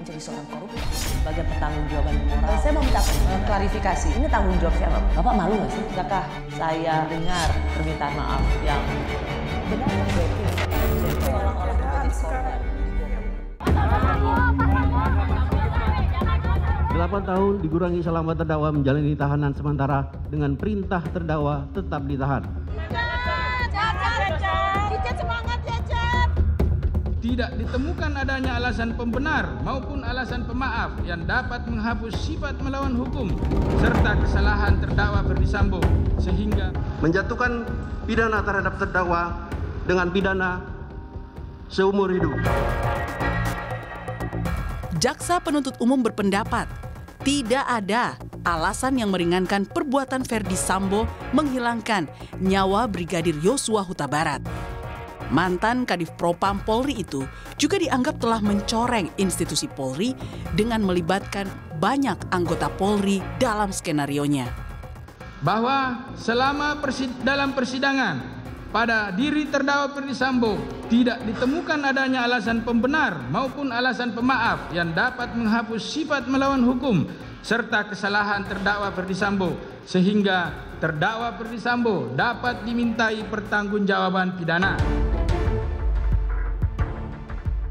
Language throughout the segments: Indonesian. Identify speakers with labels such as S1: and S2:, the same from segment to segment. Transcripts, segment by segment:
S1: menjadi seorang koruptor sebagai pertanggungjawaban moral. Saya mau minta uh, klarifikasi. Ini tanggung jawab siapa? Bapak malu nggak sih? Apakah saya dengar permintaan maaf yang benar menjadi korban?
S2: Delapan tahun dikurangi selama terdakwa menjalani tahanan sementara dengan perintah terdakwa tetap ditahan.
S3: Tidak ditemukan adanya alasan pembenar maupun alasan pemaaf yang dapat menghapus sifat melawan hukum serta kesalahan terdakwa Ferdi Sambo sehingga
S2: Menjatuhkan pidana terhadap terdakwa dengan pidana seumur hidup.
S4: Jaksa penuntut umum berpendapat tidak ada alasan yang meringankan perbuatan Ferdi Sambo menghilangkan nyawa Brigadir Yosua Huta Barat. Mantan Kadif Propam Polri itu juga dianggap telah mencoreng institusi Polri dengan melibatkan banyak anggota Polri dalam skenarionya.
S3: bahwa selama persi- dalam persidangan pada diri terdakwa Ferdi Sambo tidak ditemukan adanya alasan pembenar maupun alasan pemaaf yang dapat menghapus sifat melawan hukum serta kesalahan terdakwa Ferdi Sambo sehingga terdakwa Ferdi Sambo dapat dimintai pertanggungjawaban pidana.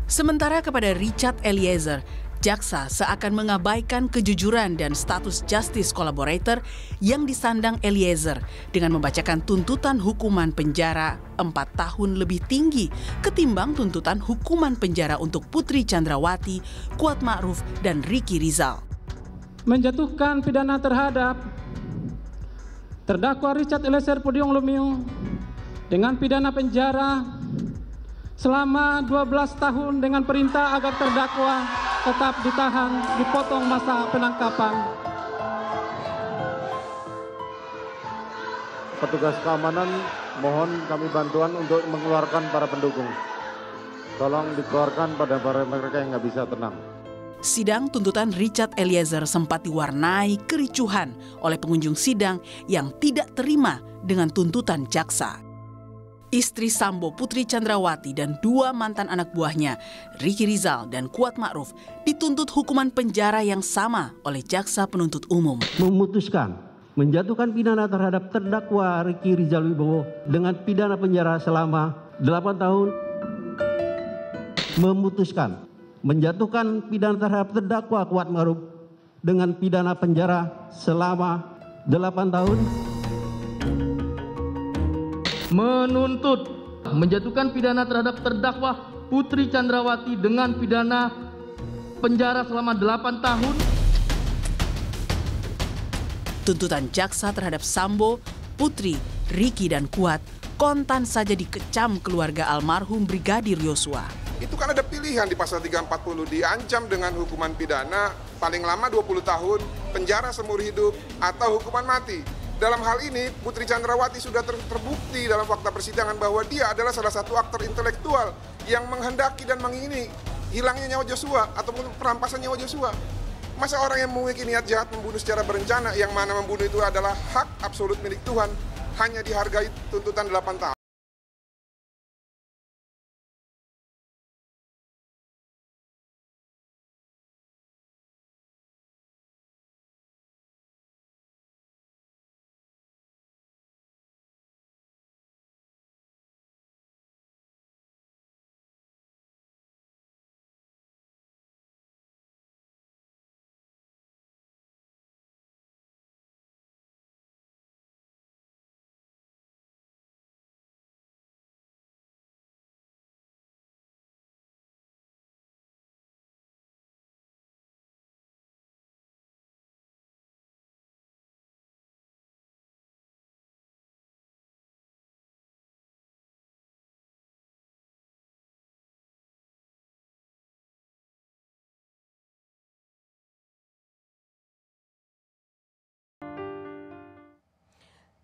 S4: Sementara kepada Richard Eliezer, jaksa seakan mengabaikan kejujuran dan status justice collaborator yang disandang Eliezer dengan membacakan tuntutan hukuman penjara 4 tahun lebih tinggi ketimbang tuntutan hukuman penjara untuk Putri Chandrawati, Kuat Ma'ruf, dan Ricky Rizal.
S5: menjatuhkan pidana terhadap terdakwa Richard Eliezer Pudium Lumiu dengan pidana penjara selama 12 tahun dengan perintah agar terdakwa tetap ditahan dipotong masa penangkapan
S6: Petugas keamanan mohon kami bantuan untuk mengeluarkan para pendukung. Tolong dikeluarkan pada para mereka yang nggak bisa tenang.
S4: Sidang tuntutan Richard Eliezer sempat diwarnai kericuhan oleh pengunjung sidang yang tidak terima dengan tuntutan jaksa. Istri Sambo Putri Chandrawati dan dua mantan anak buahnya, Ricky Rizal dan Kuat Ma'ruf, dituntut hukuman penjara yang sama oleh jaksa penuntut umum.
S2: Memutuskan menjatuhkan pidana terhadap terdakwa Ricky Rizal Wibowo dengan pidana penjara selama 8 tahun. Memutuskan menjatuhkan pidana terhadap terdakwa Kuat Ma'ruf dengan pidana penjara selama 8 tahun.
S3: Menuntut menjatuhkan pidana terhadap terdakwa Putri Chandrawati dengan pidana penjara selama 8 tahun
S4: Tuntutan jaksa terhadap Sambo, Putri, Ricky, dan Kuat kontan saja dikecam keluarga almarhum Brigadir Yosua.
S7: Itu kan ada pilihan di pasal 340 diancam dengan hukuman pidana paling lama 20 tahun, penjara seumur hidup atau hukuman mati. Dalam hal ini Putri Chandrawati sudah ter- terbukti dalam fakta persidangan bahwa dia adalah salah satu aktor intelektual yang menghendaki dan mengingini hilangnya nyawa Joshua ataupun perampasan nyawa Joshua. Masa orang yang memiliki niat jahat membunuh secara berencana yang mana membunuh itu adalah hak absolut milik Tuhan hanya dihargai tuntutan 8 tahun.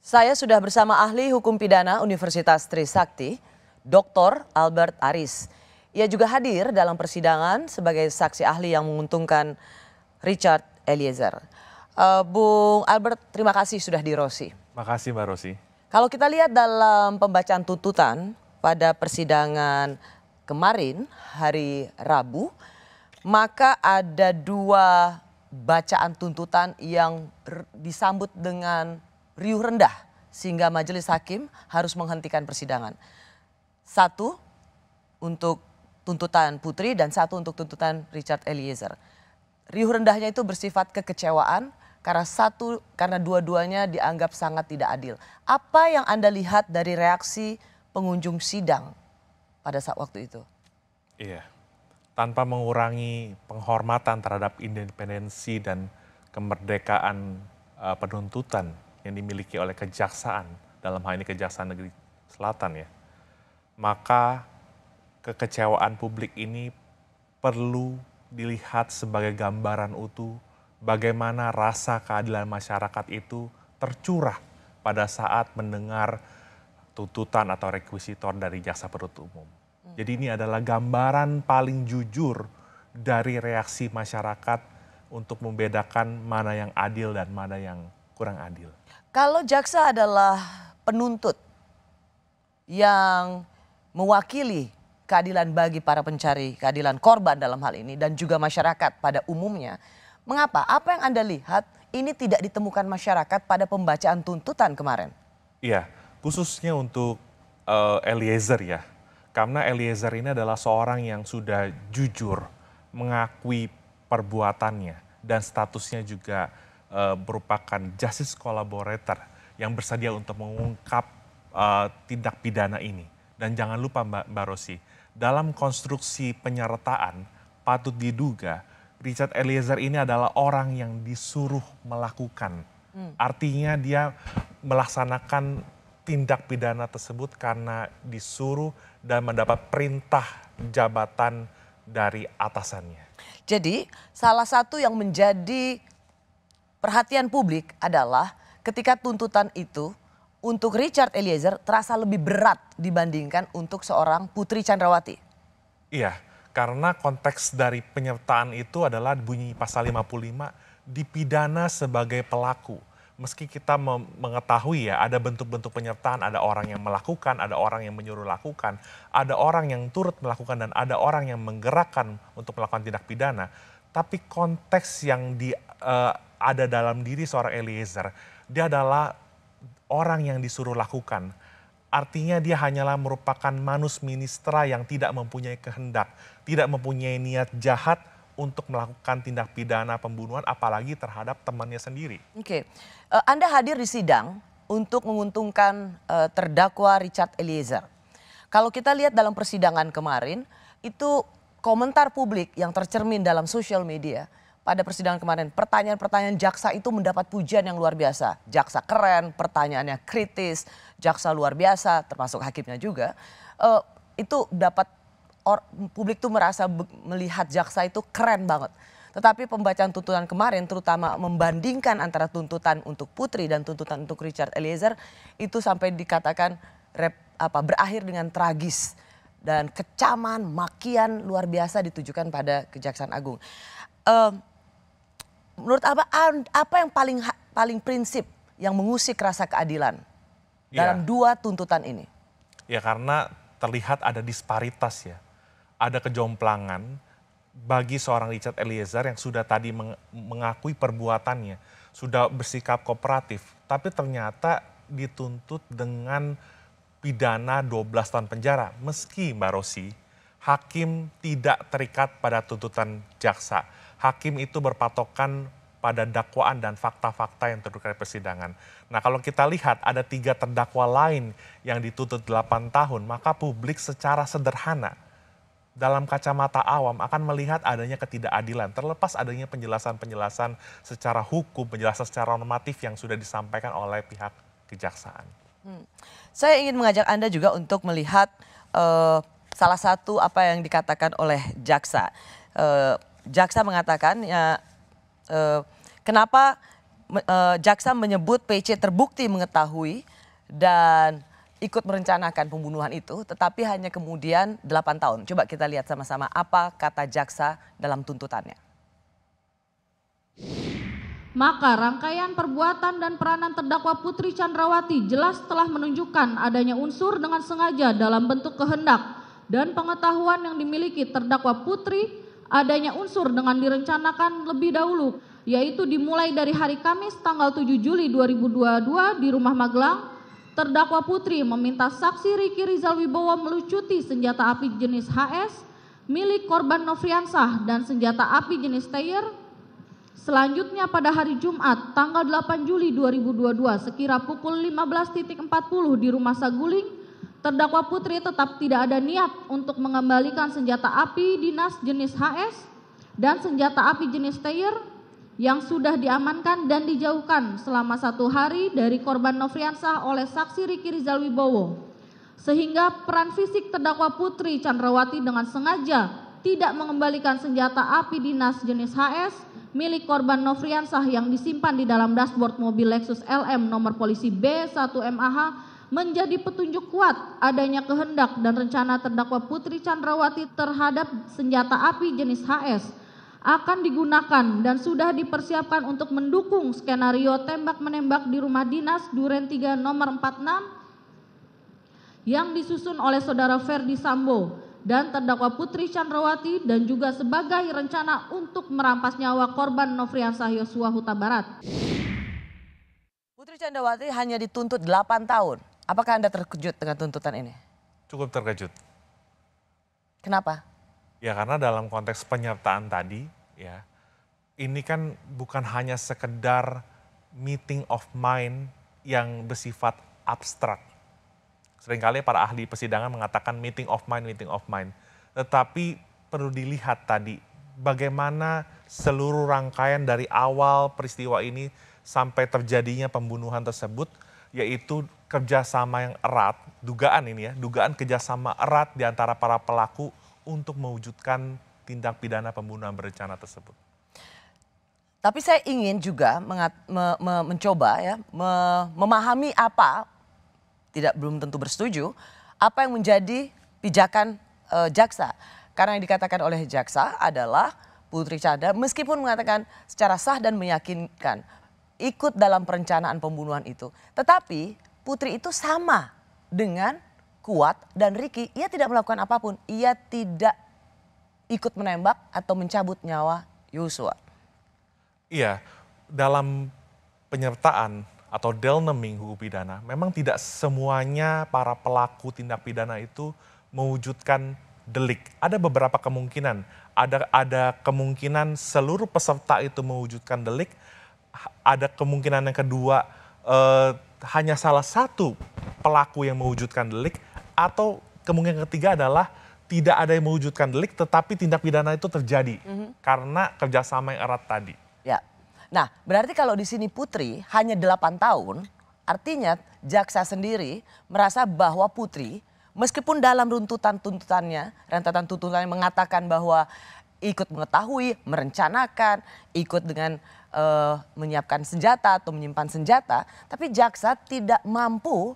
S1: Saya sudah bersama ahli hukum pidana Universitas Trisakti, Dr. Albert Aris. Ia juga hadir dalam persidangan sebagai saksi ahli yang menguntungkan Richard Eliezer. Eh, Bung Albert, terima kasih sudah di Rosi.
S8: Makasih Mbak Rosi.
S1: Kalau kita lihat dalam pembacaan tuntutan pada persidangan kemarin hari Rabu, maka ada dua bacaan tuntutan yang disambut dengan riuh rendah sehingga majelis hakim harus menghentikan persidangan. Satu untuk tuntutan Putri dan satu untuk tuntutan Richard Eliezer. Riuh rendahnya itu bersifat kekecewaan karena satu karena dua-duanya dianggap sangat tidak adil. Apa yang Anda lihat dari reaksi pengunjung sidang pada saat waktu itu?
S8: Iya. Tanpa mengurangi penghormatan terhadap independensi dan kemerdekaan uh, penuntutan yang dimiliki oleh kejaksaan dalam hal ini kejaksaan negeri selatan ya. Maka kekecewaan publik ini perlu dilihat sebagai gambaran utuh bagaimana rasa keadilan masyarakat itu tercurah pada saat mendengar tuntutan atau rekuisitor dari jaksa penuntut umum. Jadi ini adalah gambaran paling jujur dari reaksi masyarakat untuk membedakan mana yang adil dan mana yang kurang adil.
S1: Kalau jaksa adalah penuntut yang mewakili keadilan bagi para pencari keadilan korban dalam hal ini dan juga masyarakat pada umumnya. Mengapa? Apa yang Anda lihat ini tidak ditemukan masyarakat pada pembacaan tuntutan kemarin?
S8: Iya, khususnya untuk uh, Eliezer ya. Karena Eliezer ini adalah seorang yang sudah jujur mengakui perbuatannya dan statusnya juga uh, merupakan justice collaborator yang bersedia untuk mengungkap uh, tindak pidana ini. Dan jangan lupa Mbak, Mbak Rosi, dalam konstruksi penyertaan patut diduga Richard Eliezer ini adalah orang yang disuruh melakukan. Hmm. Artinya dia melaksanakan tindak pidana tersebut karena disuruh dan mendapat perintah jabatan dari atasannya.
S1: Jadi salah satu yang menjadi perhatian publik adalah ketika tuntutan itu untuk Richard Eliezer terasa lebih berat dibandingkan untuk seorang Putri Chandrawati.
S8: Iya, karena konteks dari penyertaan itu adalah bunyi pasal 55 dipidana sebagai pelaku. Meski kita mengetahui ya ada bentuk-bentuk penyertaan, ada orang yang melakukan, ada orang yang menyuruh lakukan, ada orang yang turut melakukan dan ada orang yang menggerakkan untuk melakukan tindak pidana. Tapi konteks yang di, uh, ada dalam diri seorang Eliezer, dia adalah orang yang disuruh lakukan. Artinya dia hanyalah merupakan manus ministra yang tidak mempunyai kehendak, tidak mempunyai niat jahat untuk melakukan tindak pidana pembunuhan apalagi terhadap temannya sendiri.
S1: Oke, uh, Anda hadir di sidang untuk menguntungkan uh, terdakwa Richard Eliezer. Kalau kita lihat dalam persidangan kemarin, itu komentar publik yang tercermin dalam sosial media pada persidangan kemarin, pertanyaan-pertanyaan jaksa itu mendapat pujian yang luar biasa. Jaksa keren, pertanyaannya kritis, jaksa luar biasa, termasuk hakimnya juga. Uh, itu dapat or, publik tuh merasa melihat jaksa itu keren banget. Tetapi pembacaan tuntutan kemarin terutama membandingkan antara tuntutan untuk Putri dan tuntutan untuk Richard Eliezer itu sampai dikatakan rep, apa berakhir dengan tragis dan kecaman, makian luar biasa ditujukan pada Kejaksaan Agung. Uh, menurut apa apa yang paling paling prinsip yang mengusik rasa keadilan ya. dalam dua tuntutan ini?
S8: Ya karena terlihat ada disparitas ya, ada kejomplangan bagi seorang Richard Eliezer yang sudah tadi mengakui perbuatannya, sudah bersikap kooperatif, tapi ternyata dituntut dengan pidana 12 tahun penjara. Meski Mbak Rosi, hakim tidak terikat pada tuntutan jaksa hakim itu berpatokan pada dakwaan dan fakta-fakta yang terkait persidangan. Nah kalau kita lihat ada tiga terdakwa lain yang dituntut 8 tahun, maka publik secara sederhana dalam kacamata awam akan melihat adanya ketidakadilan. Terlepas adanya penjelasan-penjelasan secara hukum, penjelasan secara normatif yang sudah disampaikan oleh pihak kejaksaan. Hmm.
S1: Saya ingin mengajak Anda juga untuk melihat uh, salah satu apa yang dikatakan oleh jaksa. Uh, jaksa mengatakan ya eh, kenapa eh, jaksa menyebut PC terbukti mengetahui dan ikut merencanakan pembunuhan itu tetapi hanya kemudian 8 tahun. Coba kita lihat sama-sama apa kata jaksa dalam tuntutannya.
S9: Maka rangkaian perbuatan dan peranan terdakwa Putri Chandrawati jelas telah menunjukkan adanya unsur dengan sengaja dalam bentuk kehendak dan pengetahuan yang dimiliki terdakwa Putri adanya unsur dengan direncanakan lebih dahulu, yaitu dimulai dari hari Kamis tanggal 7 Juli 2022 di Rumah Magelang, terdakwa Putri meminta saksi Riki Rizal Wibowo melucuti senjata api jenis HS milik korban Nofriansah dan senjata api jenis Steyr. Selanjutnya pada hari Jumat tanggal 8 Juli 2022 sekira pukul 15.40 di Rumah Saguling, terdakwa Putri tetap tidak ada niat untuk mengembalikan senjata api dinas jenis HS dan senjata api jenis Steyr yang sudah diamankan dan dijauhkan selama satu hari dari korban Nofriansah oleh saksi Riki Rizal Wibowo. Sehingga peran fisik terdakwa Putri Chandrawati dengan sengaja tidak mengembalikan senjata api dinas jenis HS milik korban Nofriansah yang disimpan di dalam dashboard mobil Lexus LM nomor polisi B1MAH menjadi petunjuk kuat adanya kehendak dan rencana terdakwa Putri Chandrawati terhadap senjata api jenis HS akan digunakan dan sudah dipersiapkan untuk mendukung skenario tembak menembak di rumah dinas Duren 3 nomor 46 yang disusun oleh saudara Ferdi Sambo dan terdakwa Putri Chandrawati dan juga sebagai rencana untuk merampas nyawa korban Nofriansah Yosua Huta Barat.
S1: Putri Chandrawati hanya dituntut 8 tahun. Apakah Anda terkejut dengan tuntutan ini?
S8: Cukup terkejut.
S1: Kenapa?
S8: Ya karena dalam konteks penyertaan tadi ya ini kan bukan hanya sekedar meeting of mind yang bersifat abstrak Seringkali para ahli persidangan mengatakan meeting of mind, meeting of mind. Tetapi perlu dilihat tadi bagaimana seluruh rangkaian dari awal peristiwa ini sampai terjadinya pembunuhan tersebut, yaitu kerjasama yang erat, dugaan ini ya, dugaan kerjasama erat di antara para pelaku untuk mewujudkan tindak pidana pembunuhan berencana tersebut.
S1: Tapi saya ingin juga mengat, me, me, mencoba ya me, memahami apa tidak belum tentu bersetuju apa yang menjadi pijakan uh, jaksa. Karena yang dikatakan oleh jaksa adalah Putri Chandra meskipun mengatakan secara sah dan meyakinkan ikut dalam perencanaan pembunuhan itu. Tetapi Putri itu sama dengan Kuat dan Ricky, ia tidak melakukan apa pun. Ia tidak ikut menembak atau mencabut nyawa Yosua.
S8: Iya, dalam penyertaan atau delneming hukum pidana, memang tidak semuanya para pelaku tindak pidana itu mewujudkan delik. Ada beberapa kemungkinan. Ada ada kemungkinan seluruh peserta itu mewujudkan delik. Ada kemungkinan yang kedua eh, hanya salah satu pelaku yang mewujudkan delik atau kemungkinan ketiga adalah tidak ada yang mewujudkan delik tetapi tindak pidana itu terjadi mm -hmm. karena kerjasama yang erat tadi.
S1: Nah, berarti kalau di sini Putri hanya 8 tahun, artinya jaksa sendiri merasa bahwa Putri meskipun dalam runtutan tuntutannya, rentetan tuntutannya mengatakan bahwa ikut mengetahui, merencanakan, ikut dengan uh, menyiapkan senjata atau menyimpan senjata, tapi jaksa tidak mampu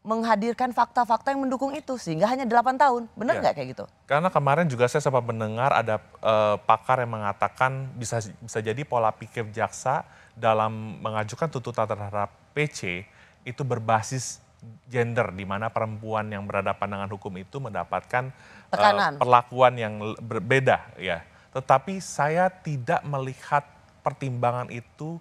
S1: menghadirkan fakta-fakta yang mendukung itu sehingga hanya 8 tahun. Benar ya. nggak ya. kayak gitu?
S8: Karena kemarin juga saya sempat mendengar ada uh, pakar yang mengatakan bisa bisa jadi pola pikir jaksa dalam mengajukan tuntutan terhadap PC itu berbasis gender di mana perempuan yang berhadapan dengan hukum itu mendapatkan uh, perlakuan yang berbeda ya. Tetapi saya tidak melihat pertimbangan itu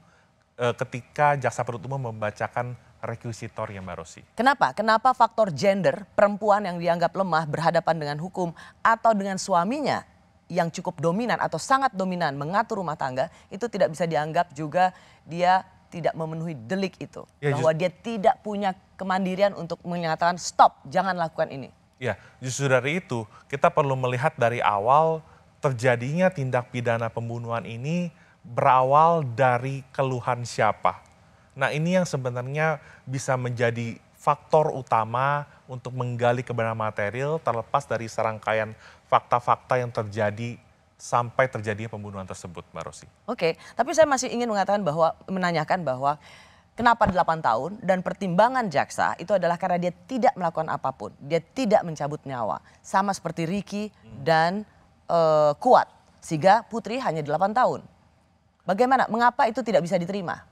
S8: uh, ketika jaksa penuntut umum membacakan rekusitor ya Mbak Rosi.
S1: Kenapa? Kenapa faktor gender perempuan yang dianggap lemah berhadapan dengan hukum atau dengan suaminya yang cukup dominan atau sangat dominan mengatur rumah tangga itu tidak bisa dianggap juga dia tidak memenuhi delik itu. Ya, bahwa dia tidak punya kemandirian untuk menyatakan stop, jangan lakukan ini.
S8: Ya, justru dari itu kita perlu melihat dari awal terjadinya tindak pidana pembunuhan ini berawal dari keluhan siapa Nah ini yang sebenarnya bisa menjadi faktor utama untuk menggali kebenaran material terlepas dari serangkaian fakta-fakta yang terjadi sampai terjadinya pembunuhan tersebut, Mbak Rosi.
S1: Oke, tapi saya masih ingin mengatakan bahwa menanyakan bahwa kenapa 8 tahun dan pertimbangan jaksa itu adalah karena dia tidak melakukan apa pun, dia tidak mencabut nyawa, sama seperti Ricky hmm. dan uh, Kuat, sehingga Putri hanya 8 tahun. Bagaimana? Mengapa itu tidak bisa diterima?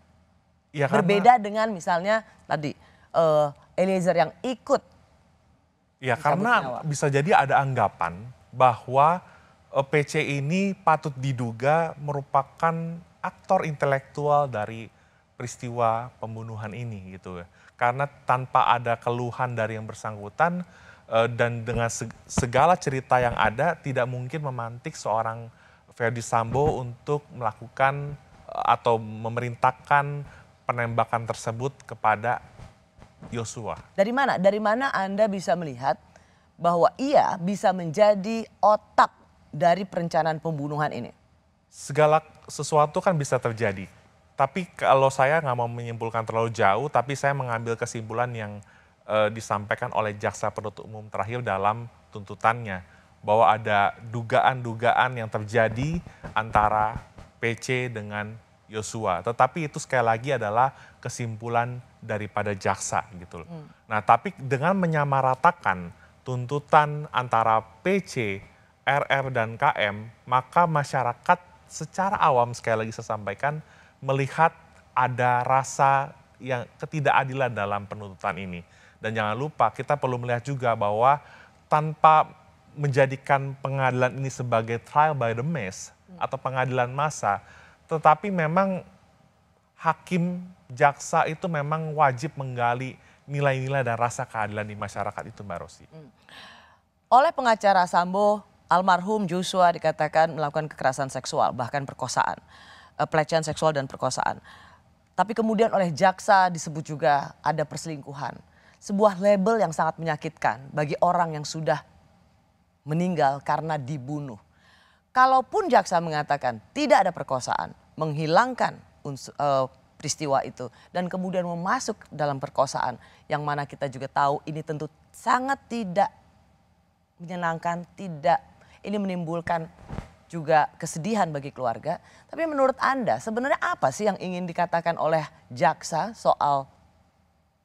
S1: Ya, Berbeda dengan misalnya tadi uh, Eliezer yang ikut.
S8: Ya karena nyawa. bisa jadi ada anggapan bahwa eh, PC ini patut diduga merupakan aktor intelektual dari peristiwa pembunuhan ini gitu ya. Karena tanpa ada keluhan dari yang bersangkutan eh, dan dengan segala cerita yang ada tidak mungkin memantik seorang Ferdi Sambo untuk melakukan eh, atau memerintahkan penembakan tersebut kepada Yosua.
S1: Dari mana? Dari mana Anda bisa melihat bahwa ia bisa menjadi otak dari perencanaan pembunuhan ini?
S8: Segala sesuatu kan bisa terjadi tapi kalau saya nggak mau menyimpulkan terlalu jauh, tapi saya mengambil kesimpulan yang e, disampaikan oleh jaksa penuntut umum terakhir dalam tuntutannya bahwa ada dugaan-dugaan yang terjadi antara PC dengan Yosua. Tetapi itu sekali lagi adalah kesimpulan daripada jaksa gitu loh. Hmm. Nah, tapi dengan menyamaratakan tuntutan antara PC, RR dan KM, maka masyarakat secara awam sekali lagi saya sampaikan melihat ada rasa yang ketidakadilan dalam penuntutan ini. Dan jangan lupa kita perlu melihat juga bahwa tanpa menjadikan pengadilan ini sebagai trial by the mass atau pengadilan massa, tetapi memang hakim jaksa itu memang wajib menggali nilai-nilai dan rasa keadilan di masyarakat itu Mbak Rosi. Hmm.
S1: Oleh pengacara Sambo, almarhum Joshua dikatakan melakukan kekerasan seksual bahkan perkosaan uh, pelecehan seksual dan perkosaan. Tapi kemudian oleh jaksa disebut juga ada perselingkuhan. Sebuah label yang sangat menyakitkan bagi orang yang sudah meninggal karena dibunuh. Kalaupun jaksa mengatakan tidak ada perkosaan, menghilangkan unsur, uh, peristiwa itu dan kemudian memasuk dalam perkosaan yang mana kita juga tahu ini tentu sangat tidak menyenangkan, tidak ini menimbulkan juga kesedihan bagi keluarga. Tapi menurut Anda sebenarnya apa sih yang ingin dikatakan oleh jaksa soal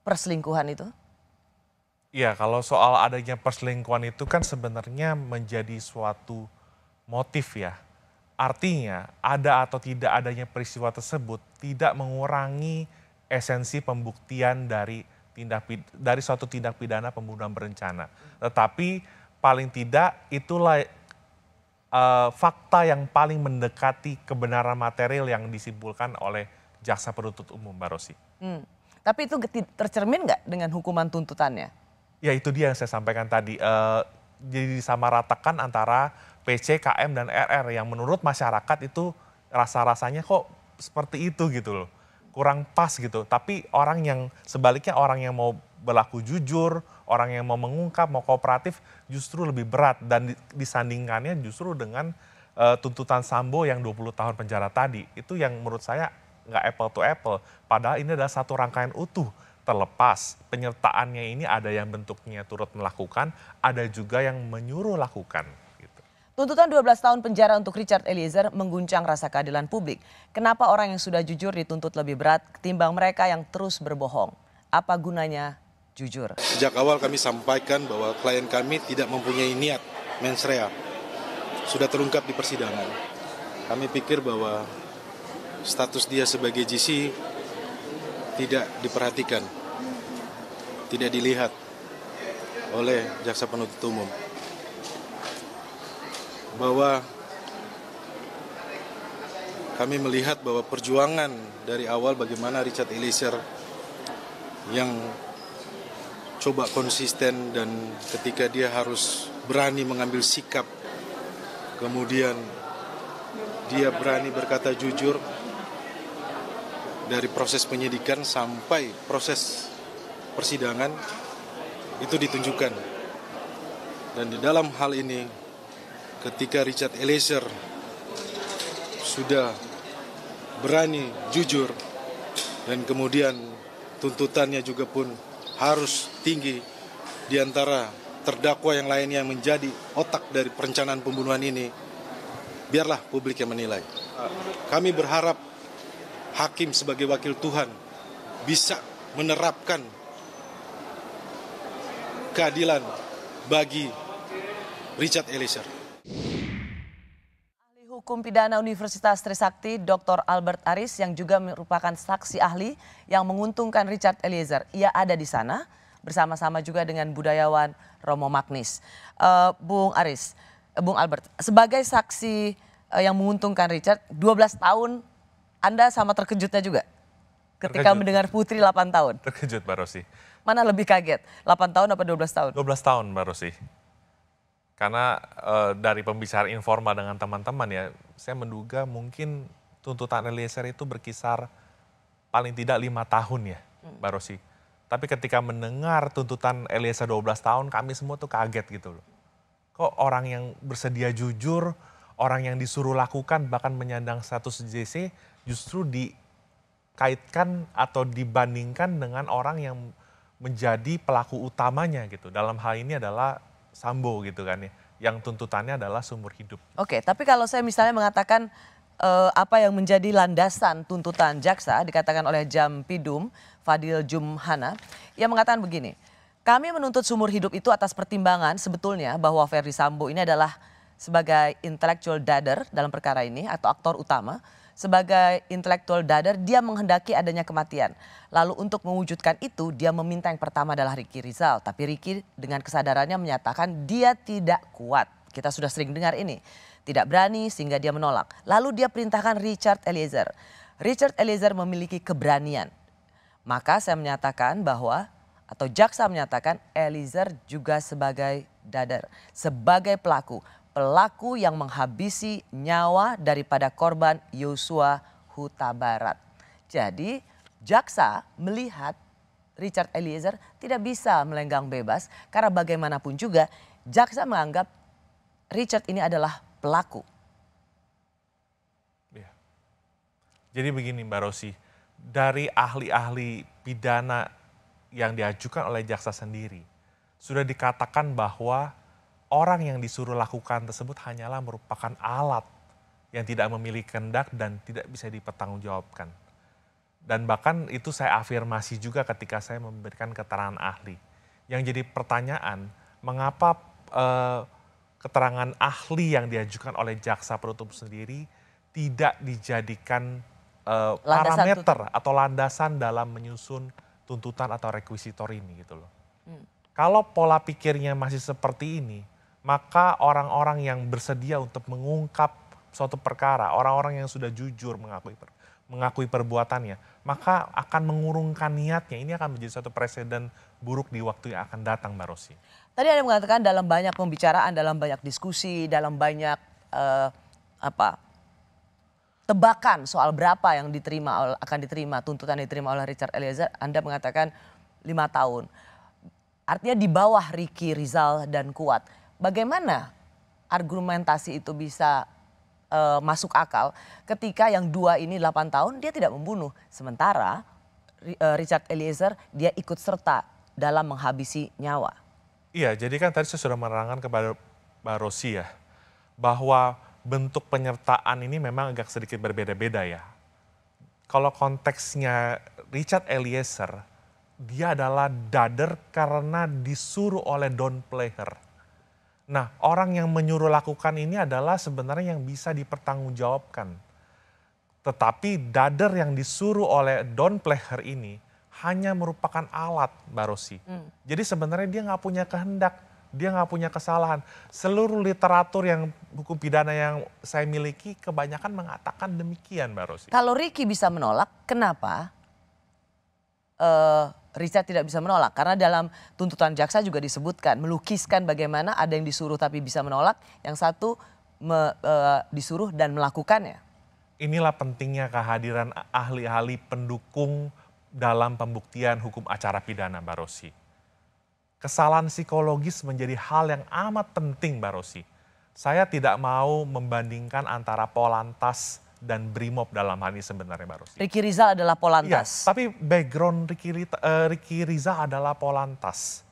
S1: perselingkuhan itu?
S8: Iya, kalau soal adanya perselingkuhan itu kan sebenarnya menjadi suatu motif ya. Artinya ada atau tidak adanya peristiwa tersebut tidak mengurangi esensi pembuktian dari tindak dari suatu tindak pidana pembunuhan berencana. Tetapi paling tidak itulah uh, fakta yang paling mendekati kebenaran material yang disimpulkan oleh jaksa penuntut umum Mbak Rosi. Hmm.
S1: Tapi itu tercermin nggak dengan hukuman tuntutannya?
S8: Ya itu dia yang saya sampaikan tadi. Uh, jadi disamaratakan antara PC, KM, dan RR yang menurut masyarakat itu rasa-rasanya kok seperti itu gitu loh. Kurang pas gitu. Tapi orang yang sebaliknya orang yang mau berlaku jujur, orang yang mau mengungkap, mau kooperatif justru lebih berat dan disandingkannya justru dengan uh, tuntutan Sambo yang 20 tahun penjara tadi. Itu yang menurut saya nggak apple to apple. Padahal ini adalah satu rangkaian utuh terlepas penyertaannya ini ada yang bentuknya turut melakukan, ada juga yang menyuruh lakukan. Gitu.
S1: Tuntutan 12 tahun penjara untuk Richard Eliezer mengguncang rasa keadilan publik. Kenapa orang yang sudah jujur dituntut lebih berat ketimbang mereka yang terus berbohong? Apa gunanya jujur.
S10: Sejak awal kami sampaikan bahwa klien kami tidak mempunyai niat mens rea. Sudah terungkap di persidangan. Kami pikir bahwa status dia sebagai GC tidak diperhatikan, tidak dilihat oleh jaksa penuntut umum. Bahwa kami melihat bahwa perjuangan dari awal bagaimana Richard Eliezer yang coba konsisten dan ketika dia harus berani mengambil sikap kemudian dia berani berkata jujur dari proses penyidikan sampai proses persidangan itu ditunjukkan dan di dalam hal ini ketika Richard Eliezer sudah berani jujur dan kemudian tuntutannya juga pun harus tinggi di antara terdakwa yang lainnya yang menjadi otak dari perencanaan pembunuhan ini, biarlah publik yang menilai. Kami berharap hakim sebagai wakil Tuhan bisa menerapkan keadilan bagi Richard Eliezer.
S1: Ahli Hukum Pidana Universitas Trisakti, Dr. Albert Aris yang juga merupakan saksi ahli yang menguntungkan Richard Eliezer. Ia ada di sana bersama-sama juga dengan budayawan Romo Magnis. Uh, Bung Aris, eh, Bung Albert, sebagai saksi eh, yang menguntungkan Richard, 12 tahun Anda sama terkejutnya juga? Ketika
S8: Terkejut.
S1: mendengar Putri 8 tahun.
S8: Terkejut Mbak Rosi.
S1: Mana lebih kaget? 8 tahun apa 12 tahun?
S8: 12 tahun Mbak Rosi. Karena eh, dari pembicaraan informal dengan teman-teman ya, saya menduga mungkin tuntutan Eliezer itu berkisar paling tidak lima tahun ya, Mbak Rosi. Tapi ketika mendengar tuntutan Eliezer 12 tahun, kami semua tuh kaget gitu loh. Kok orang yang bersedia jujur, orang yang disuruh lakukan bahkan menyandang status JC justru dikaitkan atau dibandingkan dengan orang yang menjadi pelaku utamanya gitu. Dalam hal ini adalah Sambo gitu kan ya, yang tuntutannya adalah seumur hidup.
S1: Oke, tapi kalau saya misalnya mengatakan eh, apa yang menjadi landasan tuntutan jaksa dikatakan oleh Jampidum Fadil Jumhana, ia mengatakan begini, kami menuntut seumur hidup itu atas pertimbangan sebetulnya bahwa Ferdi Sambo ini adalah sebagai intellectual dader dalam perkara ini atau aktor utama. Sebagai intellectual dader dia menghendaki adanya kematian. Lalu untuk mewujudkan itu dia meminta yang pertama adalah Ricky Rizal. Tapi Ricky dengan kesadarannya menyatakan dia tidak kuat. Kita sudah sering dengar ini. Tidak berani sehingga dia menolak. Lalu dia perintahkan Richard Eliezer. Richard Eliezer memiliki keberanian. Maka saya menyatakan bahwa atau jaksa menyatakan Eliezer juga sebagai dader, sebagai pelaku, pelaku yang menghabisi nyawa daripada korban Yosua Huta Barat. Jadi jaksa melihat Richard Eliezer tidak bisa melenggang bebas karena bagaimanapun juga jaksa menganggap Richard ini adalah pelaku.
S8: Ya. Jadi begini Mbak Rosi, dari ahli-ahli pidana yang diajukan oleh jaksa sendiri, sudah dikatakan bahwa orang yang disuruh lakukan tersebut hanyalah merupakan alat yang tidak memiliki kehendak dan tidak bisa dipertanggungjawabkan. Dan bahkan itu saya afirmasi juga ketika saya memberikan keterangan ahli. Yang jadi pertanyaan, mengapa eh, keterangan ahli yang diajukan oleh jaksa penuntut sendiri tidak dijadikan eh, parameter atau landasan dalam menyusun tuntutan atau rekuisitor ini gitu loh. Kalau pola pikirnya masih seperti ini, maka orang-orang yang bersedia untuk mengungkap suatu perkara, orang-orang yang sudah jujur mengakui mengakui perbuatannya, maka akan mengurungkan niatnya. Ini akan menjadi suatu presiden buruk di waktu yang akan datang, Mbak Rosi.
S1: Tadi ada mengatakan dalam banyak pembicaraan, dalam banyak diskusi, dalam banyak eh, apa tebakan soal berapa yang diterima akan diterima tuntutan diterima oleh Richard Eliezer, Anda mengatakan lima tahun. Artinya di bawah Ricky Rizal dan Kuat. Bagaimana argumentasi itu bisa eh, masuk akal ketika yang dua ini 8 tahun dia tidak membunuh. Sementara eh, Richard Eliezer dia ikut serta dalam menghabisi nyawa.
S8: Iya, jadi kan tadi saya sudah menerangkan kepada Mbak Rosi ya, bahwa bentuk penyertaan ini memang agak sedikit berbeda-beda ya. Kalau konteksnya Richard Eliezer, dia adalah dader karena disuruh oleh Don Player. Nah, orang yang menyuruh lakukan ini adalah sebenarnya yang bisa dipertanggungjawabkan. Tetapi dader yang disuruh oleh Don Player ini hanya merupakan alat, Mbak Rosi. Jadi sebenarnya dia nggak punya kehendak, dia nggak punya kesalahan. Seluruh literatur yang hukum pidana yang saya miliki kebanyakan mengatakan demikian, Mbak Rosi.
S1: Kalau Ricky bisa menolak, kenapa eh, Richard tidak bisa menolak? Karena dalam tuntutan jaksa juga disebutkan melukiskan bagaimana ada yang disuruh tapi bisa menolak, yang satu me- eh, disuruh dan melakukannya.
S8: Inilah pentingnya kehadiran ahli-ahli pendukung dalam pembuktian hukum acara pidana, Mbak Rosi. Kesalahan psikologis menjadi hal yang amat penting, Mbak Rosi. Saya tidak mau membandingkan antara Polantas dan Brimob dalam hal ini sebenarnya, Mbak Rosi.
S1: Ricky Rizal adalah Polantas.
S8: tapi background Ricky, Rita- eh, Ricky Riza adalah Polantas.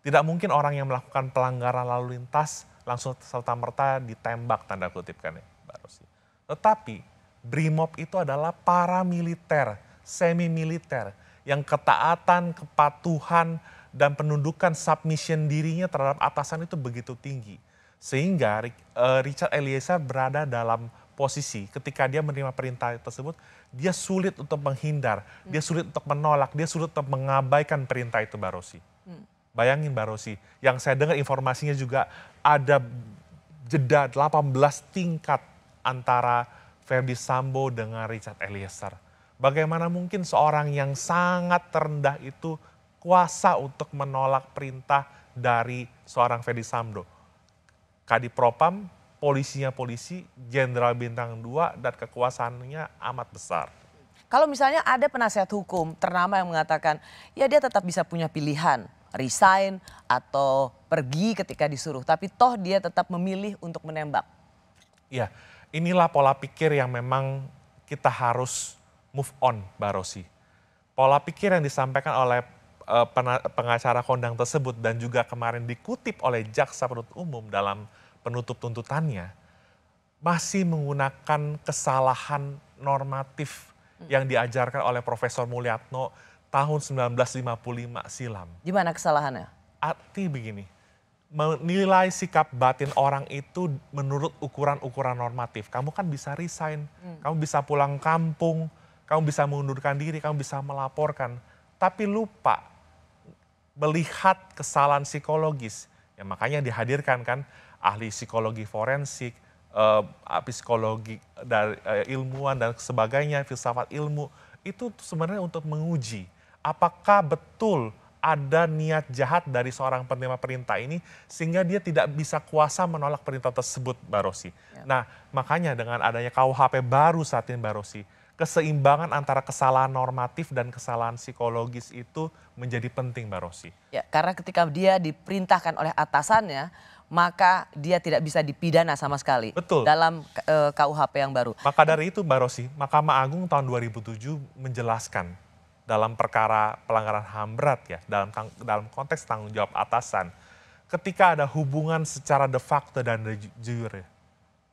S8: Tidak mungkin orang yang melakukan pelanggaran lalu lintas langsung serta-merta ditembak tanda kutip kan ya, Mbak Rosi. Tetapi Brimob itu adalah paramiliter, semi militer yang ketaatan, kepatuhan dan penundukan submission dirinya terhadap atasan itu begitu tinggi. Sehingga eh, Richard Eliezer berada dalam posisi ketika dia menerima perintah tersebut, dia sulit untuk menghindar, dia sulit untuk menolak, dia sulit untuk mengabaikan perintah itu Mbak Rosi. Bayangin Mbak Rosi, yang saya dengar informasinya juga ada jeda 18 tingkat antara Ferdi Sambo dengan Richard Eliezer. Bagaimana mungkin seorang yang sangat terendah itu kuasa untuk menolak perintah dari seorang Ferdi Sambo. Kadipropam, polisinya polisi, jenderal bintang 2 dan kekuasaannya amat besar.
S1: Kalau misalnya ada penasihat hukum ternama yang mengatakan ya dia tetap bisa punya pilihan resign atau pergi ketika disuruh tapi toh dia tetap memilih untuk menembak.
S8: Ya, inilah pola pikir yang memang kita harus move on, Barosi. Pola pikir yang disampaikan oleh uh, pengacara kondang tersebut dan juga kemarin dikutip oleh jaksa penuntut umum dalam penutup tuntutannya masih menggunakan kesalahan normatif yang diajarkan oleh Profesor Mulyatno tahun 1955 silam.
S1: Gimana kesalahannya?
S8: Arti begini, menilai sikap batin orang itu menurut ukuran-ukuran normatif. Kamu kan bisa resign, hmm. kamu bisa pulang kampung, kamu bisa mengundurkan diri, kamu bisa melaporkan. Tapi lupa melihat kesalahan psikologis. Ya makanya dihadirkan kan ahli psikologi forensik, uh, psikologi dari uh, ilmuwan dan sebagainya, filsafat ilmu itu sebenarnya untuk menguji apakah betul ada niat jahat dari seorang penerima perintah ini sehingga dia tidak bisa kuasa menolak perintah tersebut, Barosi. Ya. Nah, makanya dengan adanya KUHP baru saat ini, Barosi, keseimbangan antara kesalahan normatif dan kesalahan psikologis itu menjadi penting, Barosi.
S1: Ya, karena ketika dia diperintahkan oleh atasannya, maka dia tidak bisa dipidana sama sekali
S8: Betul.
S1: dalam uh, eh, KUHP yang baru.
S8: Maka dari itu Mbak Rosi, Mahkamah Agung tahun 2007 menjelaskan dalam perkara pelanggaran HAM berat ya, dalam dalam konteks tanggung jawab atasan, ketika ada hubungan secara de facto dan de jure,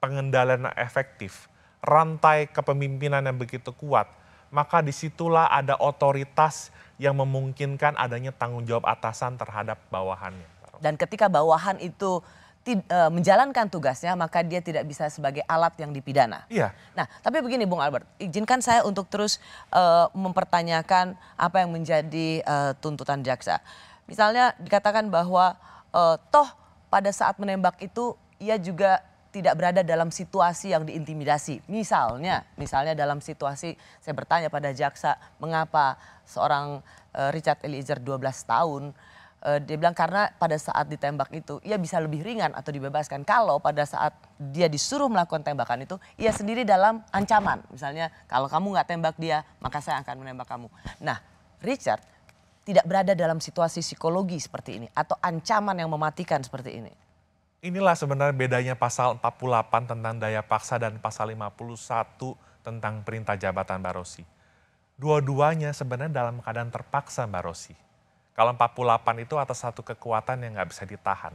S8: pengendalian efektif, rantai kepemimpinan yang begitu kuat, maka di situlah ada otoritas yang memungkinkan adanya tanggung jawab atasan terhadap bawahannya.
S1: Dan ketika bawahan itu e, menjalankan tugasnya, maka dia tidak bisa sebagai alat yang dipidana.
S8: Iya.
S1: Nah, tapi begini Bung Albert, izinkan saya untuk terus uh, mempertanyakan apa yang menjadi uh, tuntutan jaksa. Misalnya dikatakan bahwa uh, toh pada saat menembak itu ia juga tidak berada dalam situasi yang diintimidasi. Misalnya, misalnya dalam situasi saya bertanya pada jaksa, mengapa seorang uh, Richard Eliezer 12 tahun uh, dia bilang karena pada saat ditembak itu ia bisa lebih ringan atau dibebaskan. Kalau pada saat dia disuruh melakukan tembakan itu ia sendiri dalam ancaman. Misalnya kalau kamu nggak tembak dia maka saya akan menembak kamu. Nah Richard tidak berada dalam situasi psikologi seperti ini atau ancaman yang mematikan seperti ini.
S8: Inilah sebenarnya bedanya pasal 48 tentang daya paksa dan pasal 51 tentang perintah jabatan Barosi dua-duanya sebenarnya dalam keadaan terpaksa Mbak Rosi. Kalau 48 itu atas satu kekuatan yang nggak bisa ditahan.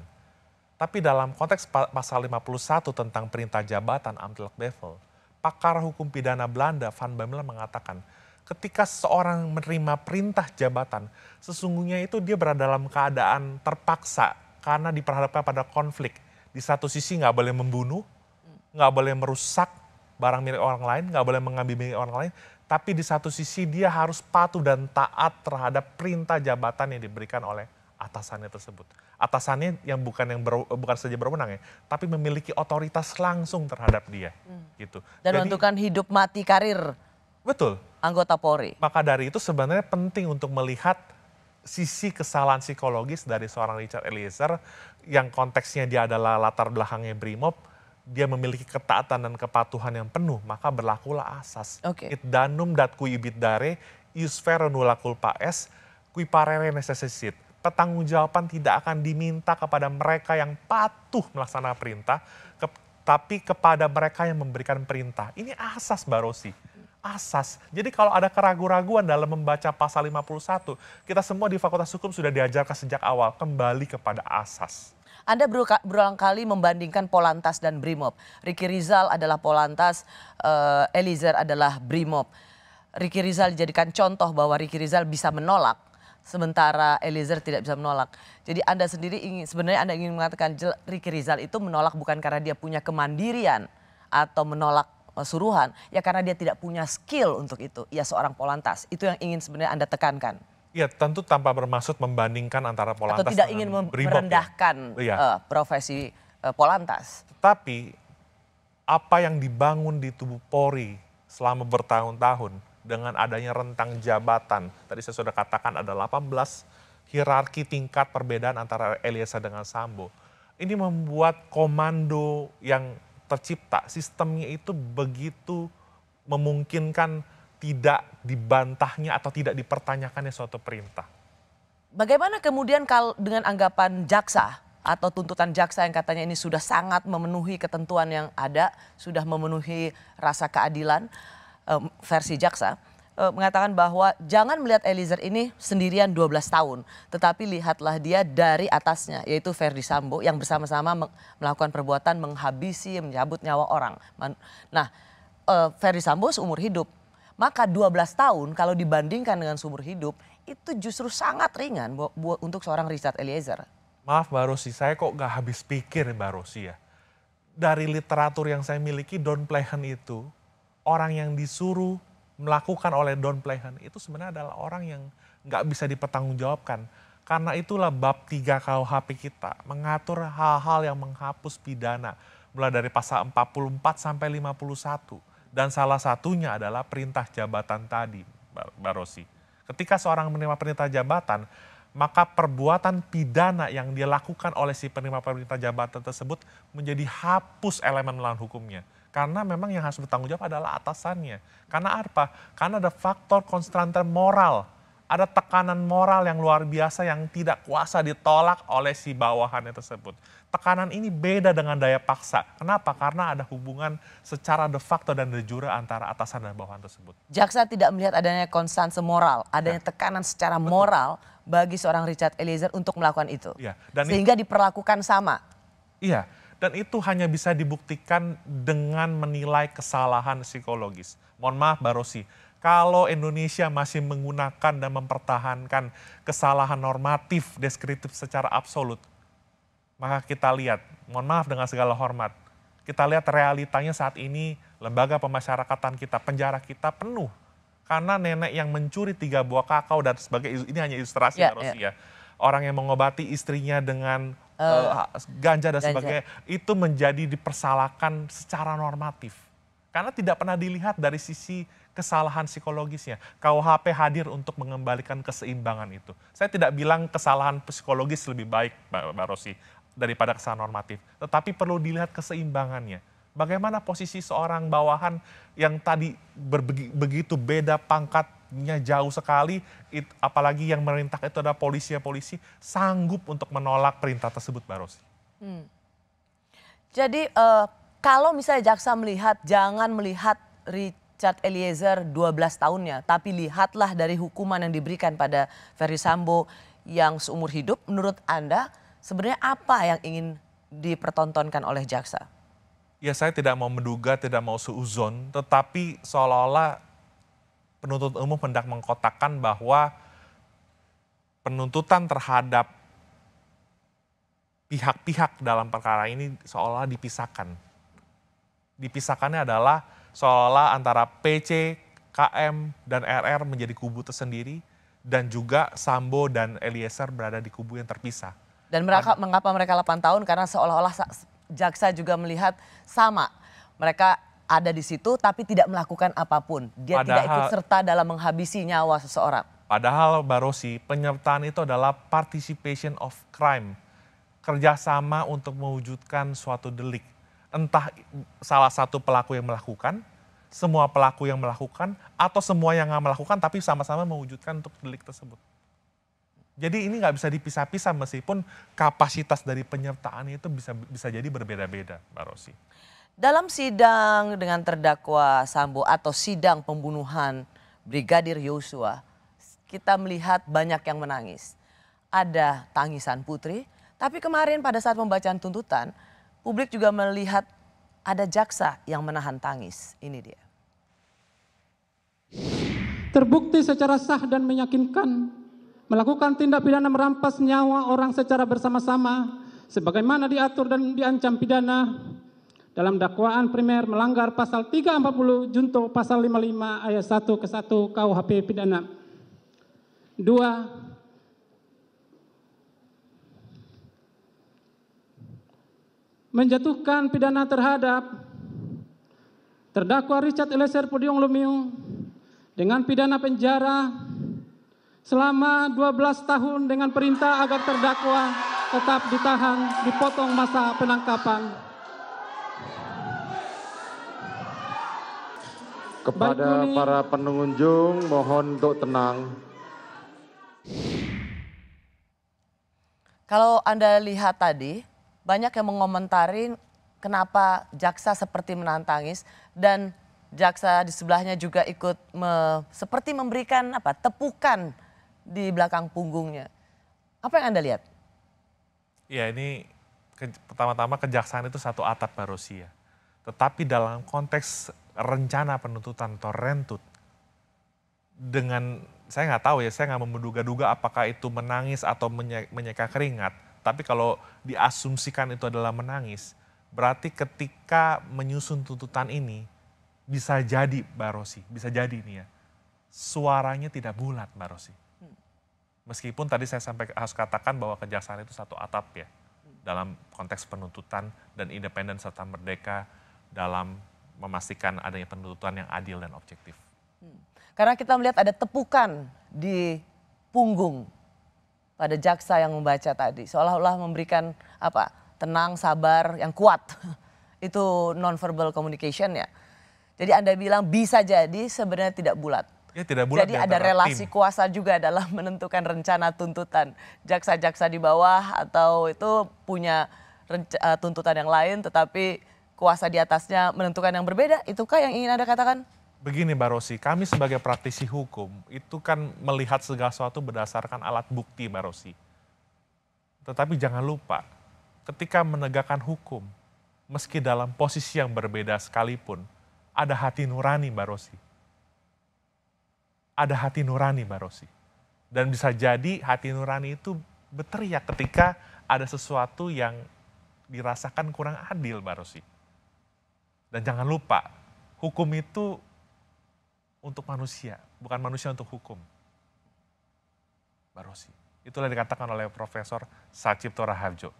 S8: Tapi dalam konteks pasal 51 tentang perintah jabatan Amtelk Bevel, pakar hukum pidana Belanda Van Bemelen mengatakan, ketika seorang menerima perintah jabatan, sesungguhnya itu dia berada dalam keadaan terpaksa karena diperhadapkan pada konflik. Di satu sisi nggak boleh membunuh, nggak boleh merusak barang milik orang lain, nggak boleh mengambil milik orang lain, tapi di satu sisi dia harus patuh dan taat terhadap perintah jabatan yang diberikan oleh atasannya tersebut. Atasannya yang bukan yang ber, bukan saja berwenang ya, tapi memiliki otoritas langsung terhadap dia, hmm. gitu.
S1: Dan Jadi, menentukan hidup mati karir.
S8: Betul.
S1: Anggota Polri.
S8: Maka dari itu sebenarnya penting untuk melihat sisi kesalahan psikologis dari seorang Richard Eliezer yang konteksnya dia adalah latar belakangnya Brimob dia memiliki ketaatan dan kepatuhan yang penuh, maka berlakulah asas.
S1: Okay.
S8: It danum dat kui ibit dare, ius nula culpa es, kui parere necessitit. Pertanggungjawaban tidak akan diminta kepada mereka yang patuh melaksanakan perintah, ke, tapi kepada mereka yang memberikan perintah. Ini asas Barosi. Asas. Jadi kalau ada keraguan-raguan dalam membaca pasal 51, kita semua di Fakultas Hukum sudah diajarkan sejak awal kembali kepada asas.
S1: Anda berulang kali membandingkan Polantas dan Brimob. Ricky Rizal adalah Polantas, uh, Eliezer adalah Brimob. Ricky Rizal dijadikan contoh bahwa Ricky Rizal bisa menolak, sementara Eliezer tidak bisa menolak. Jadi Anda sendiri ingin sebenarnya Anda ingin mengatakan Ricky Rizal itu menolak bukan karena dia punya kemandirian atau menolak eh, suruhan, ya karena dia tidak punya skill untuk itu. Ia seorang Polantas. Itu yang ingin sebenarnya Anda tekankan.
S8: Ya tentu tanpa bermaksud membandingkan antara Polantas
S1: Atau tidak ingin ya. merendahkan ya. uh, profesi uh, Polantas.
S8: Tetapi apa yang dibangun di tubuh Polri selama bertahun-tahun dengan adanya rentang jabatan, tadi saya sudah katakan ada 18 hierarki tingkat perbedaan antara Eliezer dengan Sambo. Ini membuat komando yang tercipta, sistemnya itu begitu memungkinkan tidak dibantahnya atau tidak dipertanyakannya suatu perintah.
S1: Bagaimana kemudian kalau dengan anggapan jaksa atau tuntutan jaksa yang katanya ini sudah sangat memenuhi ketentuan yang ada, sudah memenuhi rasa keadilan versi jaksa, um, mengatakan bahwa jangan melihat Eliezer ini sendirian 12 tahun, tetapi lihatlah dia dari atasnya, yaitu Ferdi Sambo yang bersama-sama melakukan perbuatan menghabisi, menyabut nyawa orang. Nah, uh, Ferdi Sambo seumur hidup, maka 12 tahun kalau dibandingkan dengan seumur hidup, itu justru sangat ringan buat untuk seorang Richard Eliezer.
S8: Maaf Mbak Rosi, saya kok gak habis pikir Mbak Rosi ya. Dari literatur yang saya miliki, Don Plehen itu orang yang disuruh melakukan oleh Don Plehen itu sebenarnya adalah orang yang gak bisa dipertanggungjawabkan. Karena itulah bab 3 KUHP kita mengatur hal-hal yang menghapus pidana. Mulai dari pasal 44 sampai 51. Dan salah satunya adalah perintah jabatan tadi, Mbak Rosi. Ketika seorang menerima perintah jabatan, maka perbuatan pidana yang dilakukan oleh si penerima perintah jabatan tersebut menjadi hapus elemen melawan hukumnya. Karena memang yang harus bertanggung jawab adalah atasannya. Karena apa? Karena ada faktor konstranter moral. Ada tekanan moral yang luar biasa yang tidak kuasa ditolak oleh si bawahannya tersebut. Tekanan ini beda dengan daya paksa. Kenapa? Karena ada hubungan secara de facto dan de jure antara atasan dan bawahan tersebut.
S1: Jaksa tidak melihat adanya konstante moral, adanya ya. tekanan secara Betul. moral bagi seorang Richard Eliezer untuk melakukan itu.
S8: Iya.
S1: Dan Sehingga itu, diperlakukan sama.
S8: Iya, dan itu hanya bisa dibuktikan dengan menilai kesalahan psikologis. Mohon maaf Barosi, kalau Indonesia masih menggunakan dan mempertahankan kesalahan normatif deskriptif secara absolut, maka kita lihat, mohon maaf dengan segala hormat, kita lihat realitanya saat ini lembaga pemasyarakatan kita, penjara kita penuh karena nenek yang mencuri tiga buah kakao dan sebagai ini hanya ilustrasi yeah, ya. Yeah. Orang yang mengobati istrinya dengan uh, uh, ganja dan ganja. sebagainya itu menjadi dipersalahkan secara normatif. Karena tidak pernah dilihat dari sisi kesalahan psikologisnya. KUHP hadir untuk mengembalikan keseimbangan itu. Saya tidak bilang kesalahan psikologis lebih baik, Mbak Rosi, daripada kesalahan normatif. Tetapi perlu dilihat keseimbangannya Bagaimana posisi seorang bawahan yang tadi begitu beda pangkatnya jauh sekali, it, apalagi yang merintah itu ada polisi ya polisi, sanggup untuk menolak perintah tersebut, Barosi. Hmm.
S1: Jadi uh, kalau misalnya jaksa melihat, jangan melihat Richard Eliezer 12 tahunnya, tapi lihatlah dari hukuman yang diberikan pada Ferry Sambo yang seumur hidup, menurut Anda sebenarnya apa yang ingin dipertontonkan oleh jaksa?
S8: ya saya tidak mau menduga, tidak mau seuzon, tetapi seolah-olah penuntut umum hendak mengkotakkan bahwa penuntutan terhadap pihak-pihak dalam perkara ini seolah dipisahkan. Dipisahkannya adalah seolah antara PC, KM, dan RR menjadi kubu tersendiri, dan juga Sambo dan Eliezer berada di kubu yang terpisah.
S1: Dan mereka, mengapa mereka 8 tahun? Karena seolah-olah jaksa juga melihat sama. Mereka ada di situ tapi tidak melakukan apa pun. Dia Padahal, tidak ikut serta dalam menghabisi nyawa seseorang.
S8: Padahal Barosi, penyertaan itu adalah participation of crime. Kerjasama untuk mewujudkan suatu delik. Entah salah satu pelaku yang melakukan, semua pelaku yang melakukan, atau semua yang nggak melakukan tapi sama-sama mewujudkan untuk delik tersebut. Jadi ini nggak bisa dipisah-pisah meskipun kapasitas dari penyertaan itu bisa bisa jadi berbeda-beda, Mbak Rosi.
S1: Dalam sidang dengan terdakwa Sambo atau sidang pembunuhan Brigadir Yosua, kita melihat banyak yang menangis. Ada tangisan putri, tapi kemarin pada saat pembacaan tuntutan, publik juga melihat ada jaksa yang menahan tangis. Ini dia.
S5: Terbukti secara sah dan meyakinkan melakukan tindak pidana merampas nyawa orang secara bersama-sama sebagaimana diatur dan diancam pidana dalam dakwaan primer melanggar pasal 340 junto pasal 55 ayat 1 ke 1 KUHP pidana. Dua, menjatuhkan pidana terhadap terdakwa Richard Eliezer Pudium Lumiu dengan pidana penjara selama 12 tahun dengan perintah agar terdakwa tetap ditahan dipotong masa penangkapan.
S6: Kepada para pengunjung mohon untuk tenang.
S1: Kalau Anda lihat tadi, banyak yang mengomentari kenapa jaksa seperti menantangis dan jaksa di sebelahnya juga ikut me, seperti memberikan apa tepukan di belakang punggungnya. Apa yang Anda lihat?
S8: Ya ini ke, pertama-tama kejaksaan itu satu atap ya. Tetapi dalam konteks rencana penuntutan atau rentut dengan saya nggak tahu ya, saya nggak menduga-duga apakah itu menangis atau menyeka keringat. Tapi kalau diasumsikan itu adalah menangis, berarti ketika menyusun tuntutan ini bisa jadi Barosi, bisa jadi nih ya, suaranya tidak bulat Barosi. Meskipun tadi saya sampai harus katakan bahwa kejaksaan itu satu atap ya, dalam konteks penuntutan dan independen serta merdeka dalam memastikan adanya penuntutan yang adil dan objektif.
S1: Karena kita melihat ada tepukan di punggung pada jaksa yang membaca tadi. Seolah-olah memberikan apa tenang, sabar, yang kuat. Itu non-verbal communication ya. Jadi Anda bilang bisa jadi sebenarnya tidak bulat.
S8: Ya, tidak bulat
S1: Jadi ada relasi tim. kuasa juga dalam menentukan rencana tuntutan. Jaksa-jaksa di bawah atau itu punya uh, tuntutan yang lain tetapi kuasa di atasnya menentukan yang berbeda. Itukah yang ingin Anda katakan?
S8: Begini Mbak Rosi, kami sebagai praktisi hukum itu kan melihat segala sesuatu berdasarkan alat bukti Mbak Rosi. Tetapi jangan lupa, ketika menegakkan hukum, meski dalam posisi yang berbeda sekalipun, ada hati nurani Mbak Rosi. Ada hati nurani Mbak Rosi. Dan bisa jadi hati nurani itu berteriak ketika ada sesuatu yang dirasakan kurang adil Mbak Rosi. Dan jangan lupa, hukum itu untuk manusia, bukan manusia untuk hukum. Mbak Rosi. Itulah dikatakan oleh Profesor Sacipto Raharjo.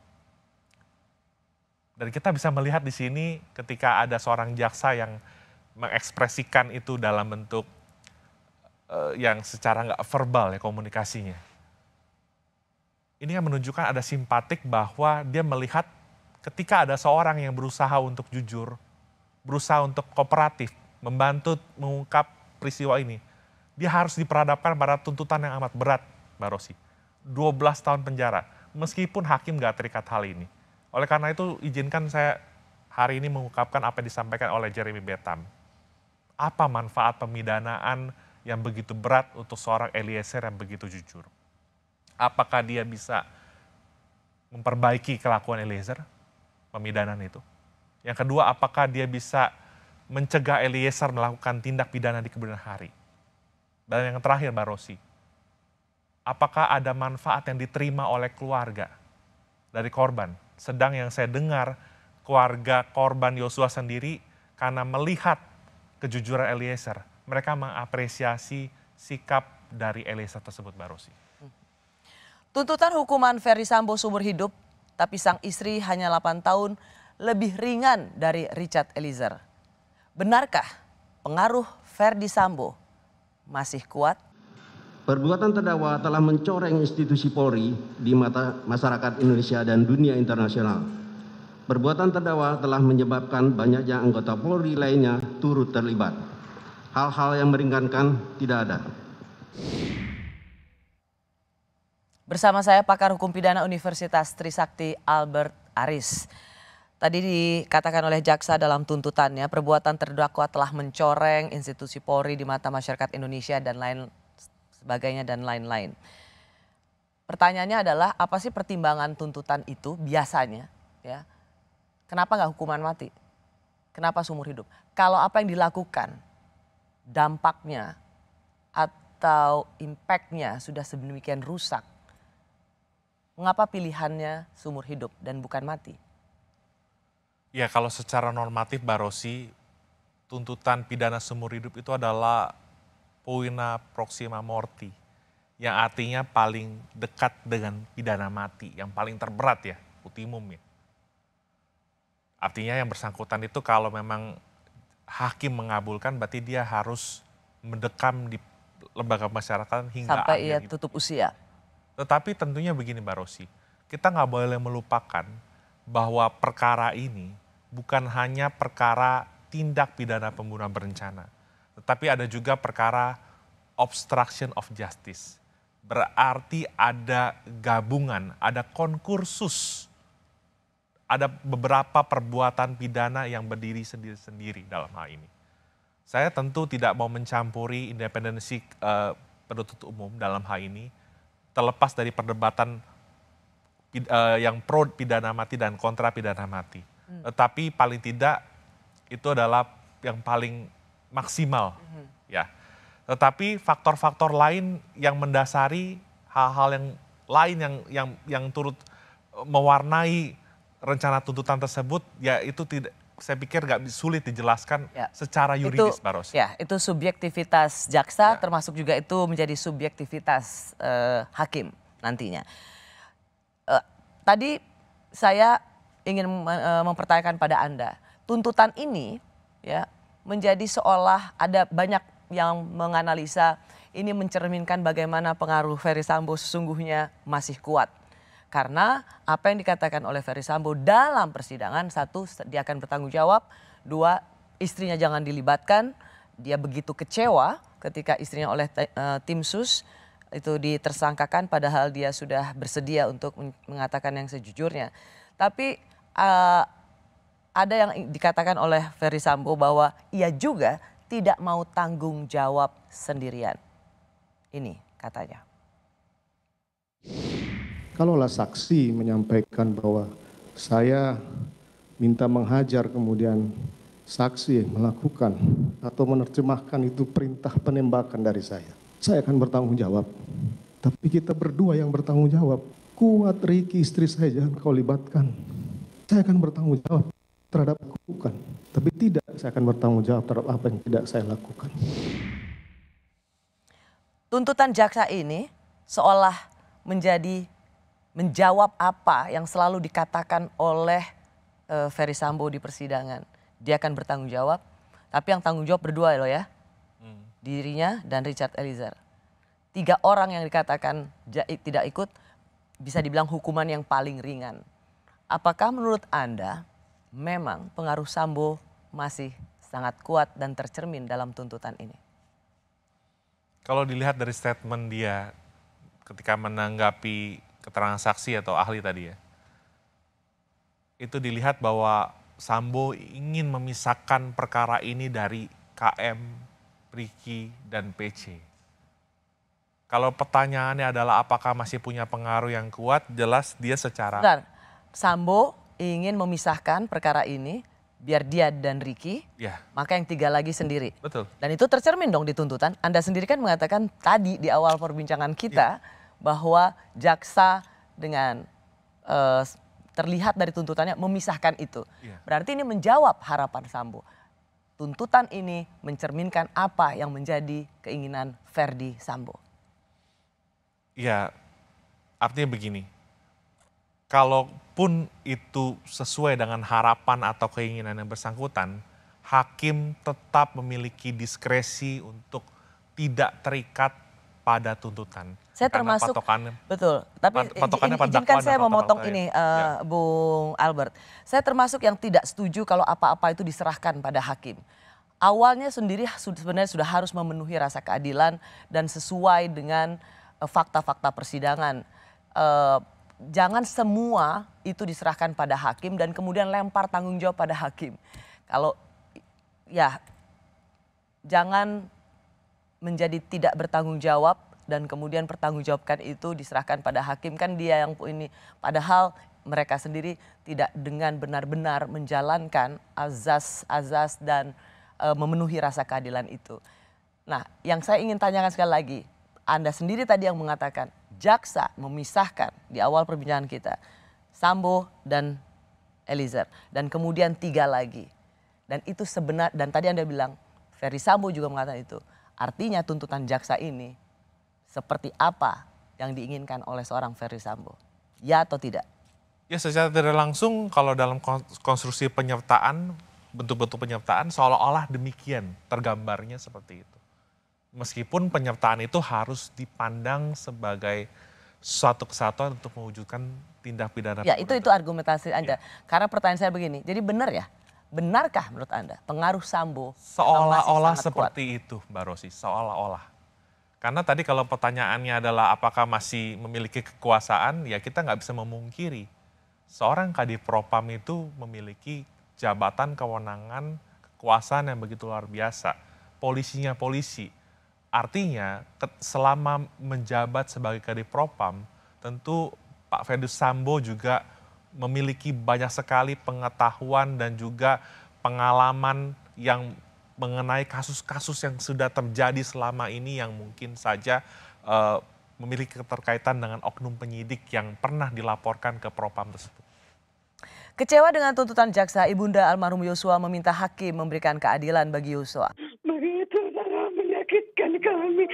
S8: Dan kita bisa melihat di sini ketika ada seorang jaksa yang mengekspresikan itu dalam bentuk yang secara nggak verbal ya komunikasinya. Ini yang menunjukkan ada simpatik bahwa dia melihat ketika ada seorang yang berusaha untuk jujur, berusaha untuk kooperatif, membantu mengungkap peristiwa ini, dia harus diperhadapkan pada tuntutan yang amat berat, Mbak Rosi. 12 tahun penjara, meskipun hakim gak terikat hal ini. Oleh karena itu, izinkan saya hari ini mengungkapkan apa yang disampaikan oleh Jeremy Betam. Apa manfaat pemidanaan yang begitu berat untuk seorang Eliezer yang begitu jujur? Apakah dia bisa memperbaiki kelakuan Eliezer, pemidanaan itu? Yang kedua, apakah dia bisa mencegah Eliezer melakukan tindak pidana di kemudian hari. Dan yang terakhir Mbak Rosi, apakah ada manfaat yang diterima oleh keluarga dari korban? Sedang yang saya dengar keluarga korban Yosua sendiri karena melihat kejujuran Eliezer, mereka mengapresiasi sikap dari Eliezer tersebut Mbak Rosi.
S1: Tuntutan hukuman Ferry Sambo sumur hidup, tapi sang istri hanya 8 tahun lebih ringan dari Richard Eliezer. Benarkah pengaruh Verdi Sambo masih kuat?
S2: Perbuatan terdakwa telah mencoreng institusi Polri di mata masyarakat Indonesia dan dunia internasional. Perbuatan terdakwa telah menyebabkan banyaknya anggota Polri lainnya turut terlibat. Hal-hal yang meringankan tidak ada.
S1: Bersama saya pakar hukum pidana Universitas Trisakti Albert Aris. Tadi dikatakan oleh jaksa dalam tuntutannya, perbuatan terdakwa telah mencoreng institusi Polri di mata masyarakat Indonesia dan lain sebagainya dan lain-lain. Pertanyaannya adalah apa sih pertimbangan tuntutan itu biasanya? Ya, kenapa nggak hukuman mati? Kenapa sumur hidup? Kalau apa yang dilakukan, dampaknya atau impactnya sudah sedemikian rusak, mengapa pilihannya sumur hidup dan bukan mati?
S8: Ya kalau secara normatif Barosi, tuntutan pidana seumur hidup itu adalah poina proxima morti. Yang artinya paling dekat dengan pidana mati, yang paling terberat ya, ultimum ya. Artinya yang bersangkutan itu kalau memang hakim mengabulkan berarti dia harus mendekam di lembaga masyarakat hingga
S1: Sampai ia
S8: akhir.
S1: tutup usia.
S8: Tetapi tentunya begini Mbak Rosi, kita nggak boleh melupakan bahwa perkara ini bukan hanya perkara tindak pidana pembunuhan berencana, tetapi ada juga perkara obstruction of justice. Berarti ada gabungan, ada konkursus, ada beberapa perbuatan pidana yang berdiri sendiri-sendiri dalam hal ini. Saya tentu tidak mau mencampuri independensi uh, penuntut umum dalam hal ini, terlepas dari perdebatan uh, yang pro pidana mati dan kontra pidana mati. Hmm. Tetapi paling tidak itu adalah yang paling maksimal, hmm. ya. Tetapi faktor-faktor lain yang mendasari hal-hal yang lain yang yang yang turut mewarnai rencana tuntutan tersebut, ya itu tidak saya pikir nggak sulit dijelaskan ya. secara yuridis,
S1: itu,
S8: Baros.
S1: Ya, itu subjektivitas jaksa, ya. termasuk juga itu menjadi subjektivitas uh, hakim nantinya. Uh, tadi saya ingin uh, mempertanyakan pada anda, tuntutan ini ya menjadi seolah ada banyak yang menganalisa ini mencerminkan bagaimana pengaruh Ferry Sambo sesungguhnya masih kuat karena apa yang dikatakan oleh Ferry Sambo dalam persidangan, satu dia akan bertanggung jawab, dua istrinya jangan dilibatkan, dia begitu kecewa ketika istrinya oleh uh, tim sus itu ditersangkakan padahal dia sudah bersedia untuk mengatakan yang sejujurnya. Tapi uh, ada yang dikatakan oleh Ferry Sambo bahwa ia juga tidak mau tanggung jawab sendirian. Ini katanya.
S11: Kalaulah saksi menyampaikan bahwa saya minta menghajar kemudian saksi melakukan atau menerjemahkan itu perintah penembakan dari saya. Saya akan bertanggung jawab. Tapi kita berdua yang bertanggung jawab. Kuat Riki istri saya jangan kau libatkan. Saya akan bertanggung jawab terhadap lakukan. Tapi tidak saya akan bertanggung jawab terhadap apa yang tidak saya lakukan.
S1: Tuntutan jaksa ini seolah menjadi menjawab apa yang selalu dikatakan oleh uh, Ferry Sambo di persidangan. Dia akan bertanggung jawab, tapi yang tanggung jawab berdua loh ya. Hmm. Dirinya dan Richard Eliezer. Tiga orang yang dikatakan tidak ikut bisa dibilang hukuman yang paling ringan. Apakah menurut Anda memang pengaruh Sambo masih sangat kuat dan tercermin dalam tuntutan ini?
S8: Kalau dilihat dari statement dia ketika menanggapi keterangan saksi atau ahli tadi ya, itu dilihat bahwa Sambo ingin memisahkan perkara ini dari KM, Riki, dan PC. Kalau pertanyaannya adalah apakah masih punya pengaruh yang kuat, jelas dia secara...
S1: Bentar, Sambo ingin memisahkan perkara ini biar dia dan Riki, ya. maka yang tiga lagi sendiri.
S8: Betul.
S1: Dan itu tercermin dong di tuntutan. Anda sendiri kan mengatakan tadi di awal perbincangan kita, ya bahwa jaksa dengan uh, terlihat dari tuntutannya memisahkan itu. Yeah. Berarti ini menjawab harapan Sambo. Tuntutan ini mencerminkan apa yang menjadi keinginan Verdi Sambo.
S8: Ya, artinya begini. Kalaupun itu sesuai dengan harapan atau keinginan yang bersangkutan, hakim tetap memiliki diskresi untuk tidak terikat pada tuntutan.
S1: Saya termasuk patokannya, betul. Tapi patokannya izinkan saya memotong ini uh, ya. Bung Albert. Saya termasuk yang tidak setuju kalau apa-apa itu diserahkan pada hakim. Awalnya sendiri sebenarnya sudah harus memenuhi rasa keadilan dan sesuai dengan eh, fakta-fakta persidangan. Uh, jangan semua itu diserahkan pada hakim dan kemudian lempar tanggung jawab pada hakim. Kalau ya jangan menjadi tidak bertanggung jawab dan kemudian pertanggungjawabkan itu diserahkan pada hakim kan dia yang ini padahal mereka sendiri tidak dengan benar-benar menjalankan azas-azas dan e, memenuhi rasa keadilan itu. Nah, yang saya ingin tanyakan sekali lagi, Anda sendiri tadi yang mengatakan jaksa memisahkan di awal perbincangan kita Sambo dan Eliezer dan kemudian tiga lagi. Dan itu sebenar dan tadi Anda bilang Ferry Sambo juga mengatakan itu Artinya tuntutan jaksa ini seperti apa yang diinginkan oleh seorang Ferry Sambo? Ya atau tidak?
S8: Ya secara tidak langsung kalau dalam konstruksi penyertaan, bentuk-bentuk penyertaan seolah-olah demikian tergambarnya seperti itu. Meskipun penyertaan itu harus dipandang sebagai suatu kesatuan untuk mewujudkan tindak pidana.
S1: Ya itu itu argumentasi Anda. Ya. Karena pertanyaan saya begini, jadi benar ya? Benarkah menurut Anda pengaruh Sambo
S8: seolah-olah seperti kuat? itu Mbak Rosi, seolah-olah. Karena tadi kalau pertanyaannya adalah apakah masih memiliki kekuasaan, ya kita nggak bisa memungkiri seorang kadif propam itu memiliki jabatan kewenangan kekuasaan yang begitu luar biasa. Polisinya polisi. Artinya selama menjabat sebagai kadif propam, tentu Pak Ferdus Sambo juga memiliki banyak sekali pengetahuan dan juga pengalaman yang mengenai kasus-kasus yang sudah terjadi selama ini yang mungkin saja uh, memiliki keterkaitan dengan oknum penyidik yang pernah dilaporkan ke propam tersebut.
S1: Kecewa dengan tuntutan jaksa, Ibunda almarhum Yosua meminta hakim memberikan keadilan bagi Yosua.
S12: Begitu sangat menyakitkan kami.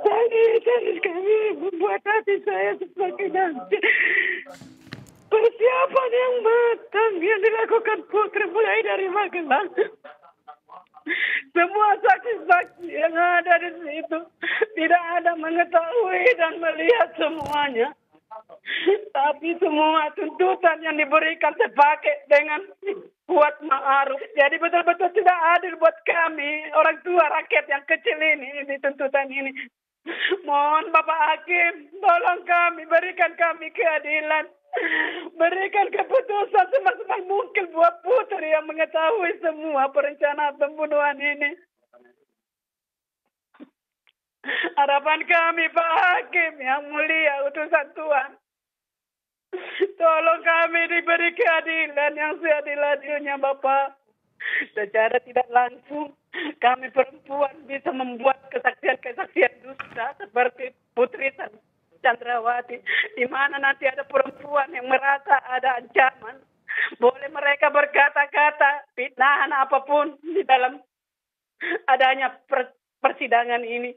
S12: Tadi tadi kami membuat hati saya sebagai nanti. Persiapan yang matang yang dilakukan putri mulai dari Magelang semua saksi-saksi yang ada di situ tidak ada mengetahui dan melihat semuanya. Tapi semua tuntutan yang diberikan terpakai dengan buat ma'aruf. Jadi betul-betul tidak adil buat kami, orang tua rakyat yang kecil ini, di tuntutan ini. Mohon Bapak Hakim, tolong kami, berikan kami keadilan. Berikan keputusan semaksimal mungkin buat putri yang mengetahui semua perencanaan pembunuhan ini. Harapan kami Pak Hakim yang mulia utusan Tuhan. Tolong kami diberi keadilan yang seadil-adilnya Bapak. Secara tidak langsung kami perempuan bisa membuat kesaksian-kesaksian dusta seperti Putri Chandrawati. Di mana nanti ada perempuan yang merasa ada ancaman. Boleh mereka berkata-kata, fitnahan apa pun di dalam adanya persidangan ini.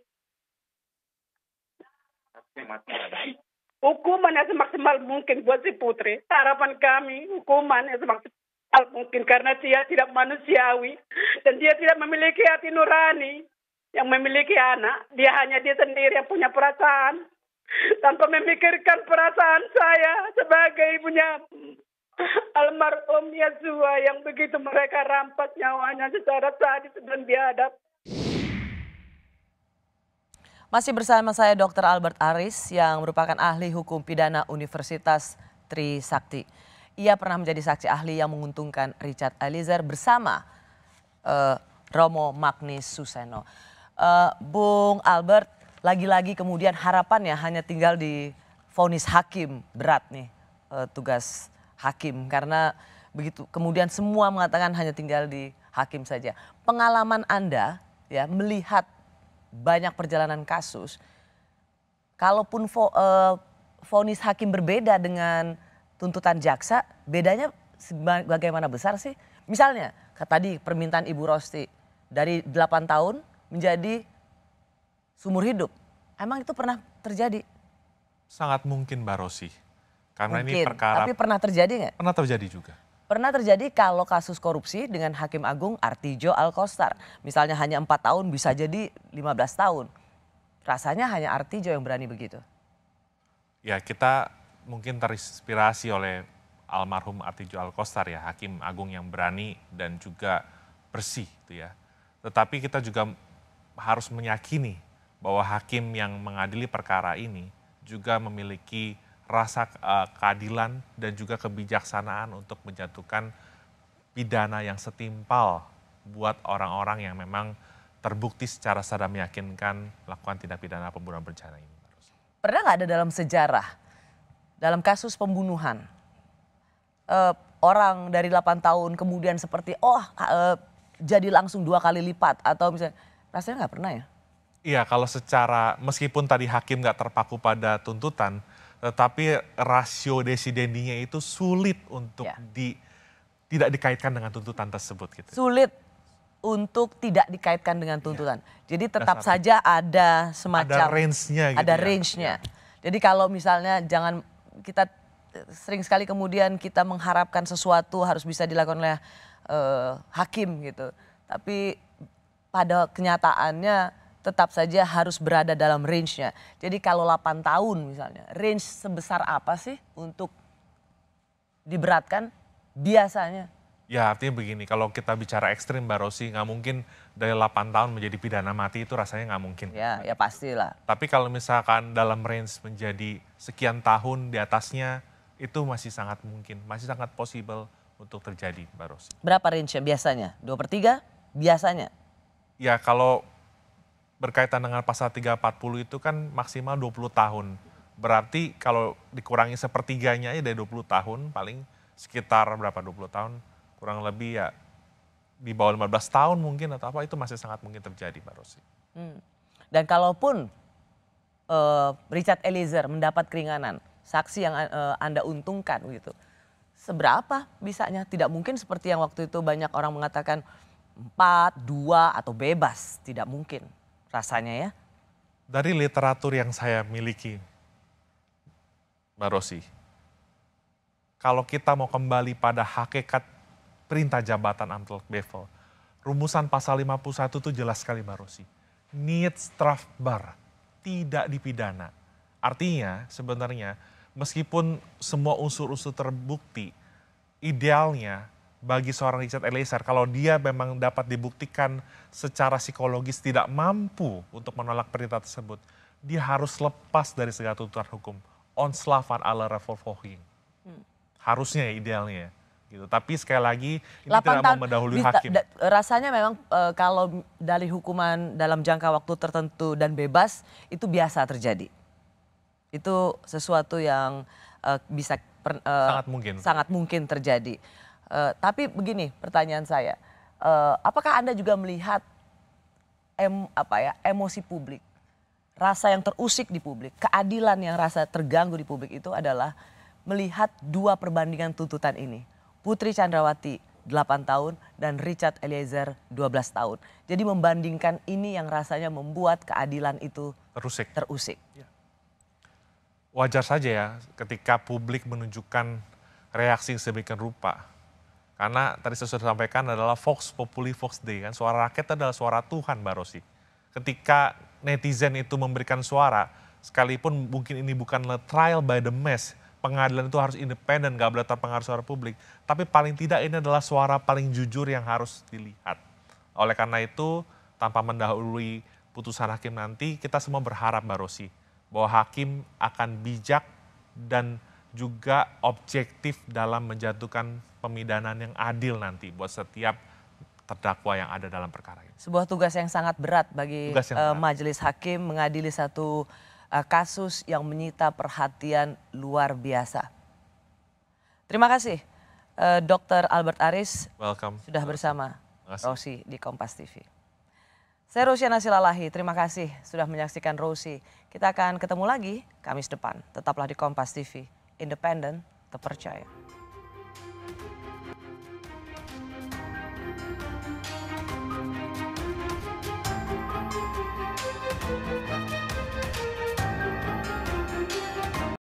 S12: Hukuman yang semaksimal mungkin buat si putri. Harapan kami hukuman yang semaksimal mungkin karena dia tidak manusiawi dan dia tidak memiliki hati nurani yang memiliki anak. Dia hanya dia sendiri yang punya perasaan tanpa memikirkan perasaan saya sebagai ibunya almarhum Yasua yang begitu mereka rampas nyawanya secara sadis dan biadab.
S1: Masih bersama saya Dr. Albert Aris yang merupakan ahli hukum pidana Universitas Trisakti. Ia pernah menjadi saksi ahli yang menguntungkan Richard Eliezer bersama uh, Romo Magnis Suseno. Uh, Bung Albert, lagi-lagi kemudian harapannya hanya tinggal di vonis hakim berat nih uh, tugas hakim karena begitu kemudian semua mengatakan hanya tinggal di hakim saja. Pengalaman Anda ya melihat banyak perjalanan kasus, kalaupun vo, uh, vonis hakim berbeda dengan tuntutan jaksa, bedanya bagaimana besar sih? Misalnya, tadi permintaan Ibu Rosti dari 8 tahun menjadi sumur hidup. Emang itu pernah terjadi?
S8: Sangat mungkin Mbak Rosi. Karena
S1: mungkin,
S8: ini perkara...
S1: Tapi pernah terjadi nggak?
S8: Pernah terjadi juga.
S1: Pernah terjadi kalau kasus korupsi dengan Hakim Agung Artijo Alkostar. Misalnya hanya empat tahun bisa jadi 15 tahun. Rasanya hanya Artijo yang berani begitu.
S8: Ya kita mungkin terinspirasi oleh almarhum Artijo Alkostar ya, Hakim Agung yang berani dan juga bersih gitu ya. Tetapi kita juga harus meyakini bahwa hakim yang mengadili perkara ini juga memiliki rasa uh, keadilan dan juga kebijaksanaan untuk menjatuhkan pidana yang setimpal buat orang-orang yang memang terbukti secara sadar meyakinkan melakukan tindak pidana pembunuhan berencana ini.
S1: Pernah nggak ada dalam sejarah, dalam kasus pembunuhan, uh, orang dari 8 tahun kemudian seperti oh uh, jadi langsung dua kali lipat atau misalnya rasanya nggak pernah ya?
S8: Iya kalau secara meskipun tadi hakim nggak terpaku pada tuntutan, tetapi rasio desidendinya itu sulit untuk ya. di tidak dikaitkan dengan tuntutan tersebut gitu.
S1: Sulit untuk tidak dikaitkan dengan tuntutan. Ya. Jadi tetap Dasar. saja ada semacam
S8: ada range-nya gitu
S1: Ada
S8: ya.
S1: range-nya. Ya. Jadi kalau misalnya jangan kita sering sekali kemudian kita mengharapkan sesuatu harus bisa dilakukan oleh uh, hakim gitu. Tapi pada kenyataannya tetap saja harus berada dalam range-nya. Jadi kalau 8 tahun misalnya, range sebesar apa sih untuk diberatkan biasanya?
S8: Ya artinya begini, kalau kita bicara ekstrim Mbak Rosi, nggak mungkin dari 8 tahun menjadi pidana mati itu rasanya nggak mungkin.
S1: Ya, ya pastilah.
S8: Tapi kalau misalkan dalam range menjadi sekian tahun di atasnya, itu masih sangat mungkin, masih sangat possible untuk terjadi Mbak Rosi.
S1: Berapa range biasanya? 2 per 3 biasanya?
S8: Ya kalau berkaitan dengan pasal 340 itu kan maksimal 20 tahun. Berarti kalau dikurangi sepertiganya aja dari 20 tahun, paling sekitar berapa 20 tahun, kurang lebih ya di bawah 15 tahun mungkin atau apa itu masih sangat mungkin terjadi Mbak Rosi. Hmm.
S1: Dan kalaupun uh, Richard Eliezer mendapat keringanan, saksi yang uh, Anda untungkan gitu, seberapa bisanya? Tidak mungkin seperti yang waktu itu banyak orang mengatakan empat, dua atau bebas, tidak mungkin rasanya ya.
S8: Dari literatur yang saya miliki, Mbak Rosi, kalau kita mau kembali pada hakikat perintah jabatan Amtel Bevel. Rumusan pasal 51 itu jelas sekali Mbak Rosi. Need strafbar, tidak dipidana. Artinya sebenarnya meskipun semua unsur-unsur terbukti, idealnya bagi seorang Richard Eliezer kalau dia memang dapat dibuktikan secara psikologis tidak mampu untuk menolak perintah tersebut, dia harus lepas dari segala tuntutan hukum. Onslavan ala. Hmm. Harusnya idealnya gitu. Tapi sekali lagi ini tidak mau mendahului hakim.
S1: rasanya memang e, kalau dari hukuman dalam jangka waktu tertentu dan bebas itu biasa terjadi. Itu sesuatu yang e, bisa per, e,
S8: sangat mungkin
S1: sangat mungkin terjadi. E, tapi begini pertanyaan saya, e, apakah anda juga melihat em, apa ya emosi publik, rasa yang terusik di publik, keadilan yang rasa terganggu di publik itu adalah melihat dua perbandingan tuntutan ini Putri Chandrawati 8 tahun dan Richard Eliezer 12 tahun. Jadi membandingkan ini yang rasanya membuat keadilan itu
S8: terusik.
S1: terusik. Ya.
S8: Wajar saja ya ketika publik menunjukkan reaksi sedemikian rupa. Karena tadi saya sudah sampaikan adalah Fox Populi Fox Day kan. Suara rakyat adalah suara Tuhan Mbak Rosi. Ketika netizen itu memberikan suara, sekalipun mungkin ini bukan trial by the mass, pengadilan itu harus independen, gak boleh terpengaruh suara publik. Tapi paling tidak ini adalah suara paling jujur yang harus dilihat. Oleh karena itu, tanpa mendahului putusan hakim nanti, kita semua berharap Mbak Rosi, bahwa hakim akan bijak dan juga objektif dalam menjatuhkan pemidanan yang adil nanti buat setiap terdakwa yang ada dalam perkara ini.
S1: Sebuah tugas yang sangat berat bagi uh, majelis hakim mengadili satu uh, kasus yang menyita perhatian luar biasa. Terima kasih uh, Dr. Albert Aris
S8: Welcome.
S1: sudah bersama Rosi di Kompas TV. Saya Rosia Nasilalahi, terima kasih sudah menyaksikan Rosi. Kita akan ketemu lagi Kamis depan. Tetaplah di Kompas TV, independen, terpercaya.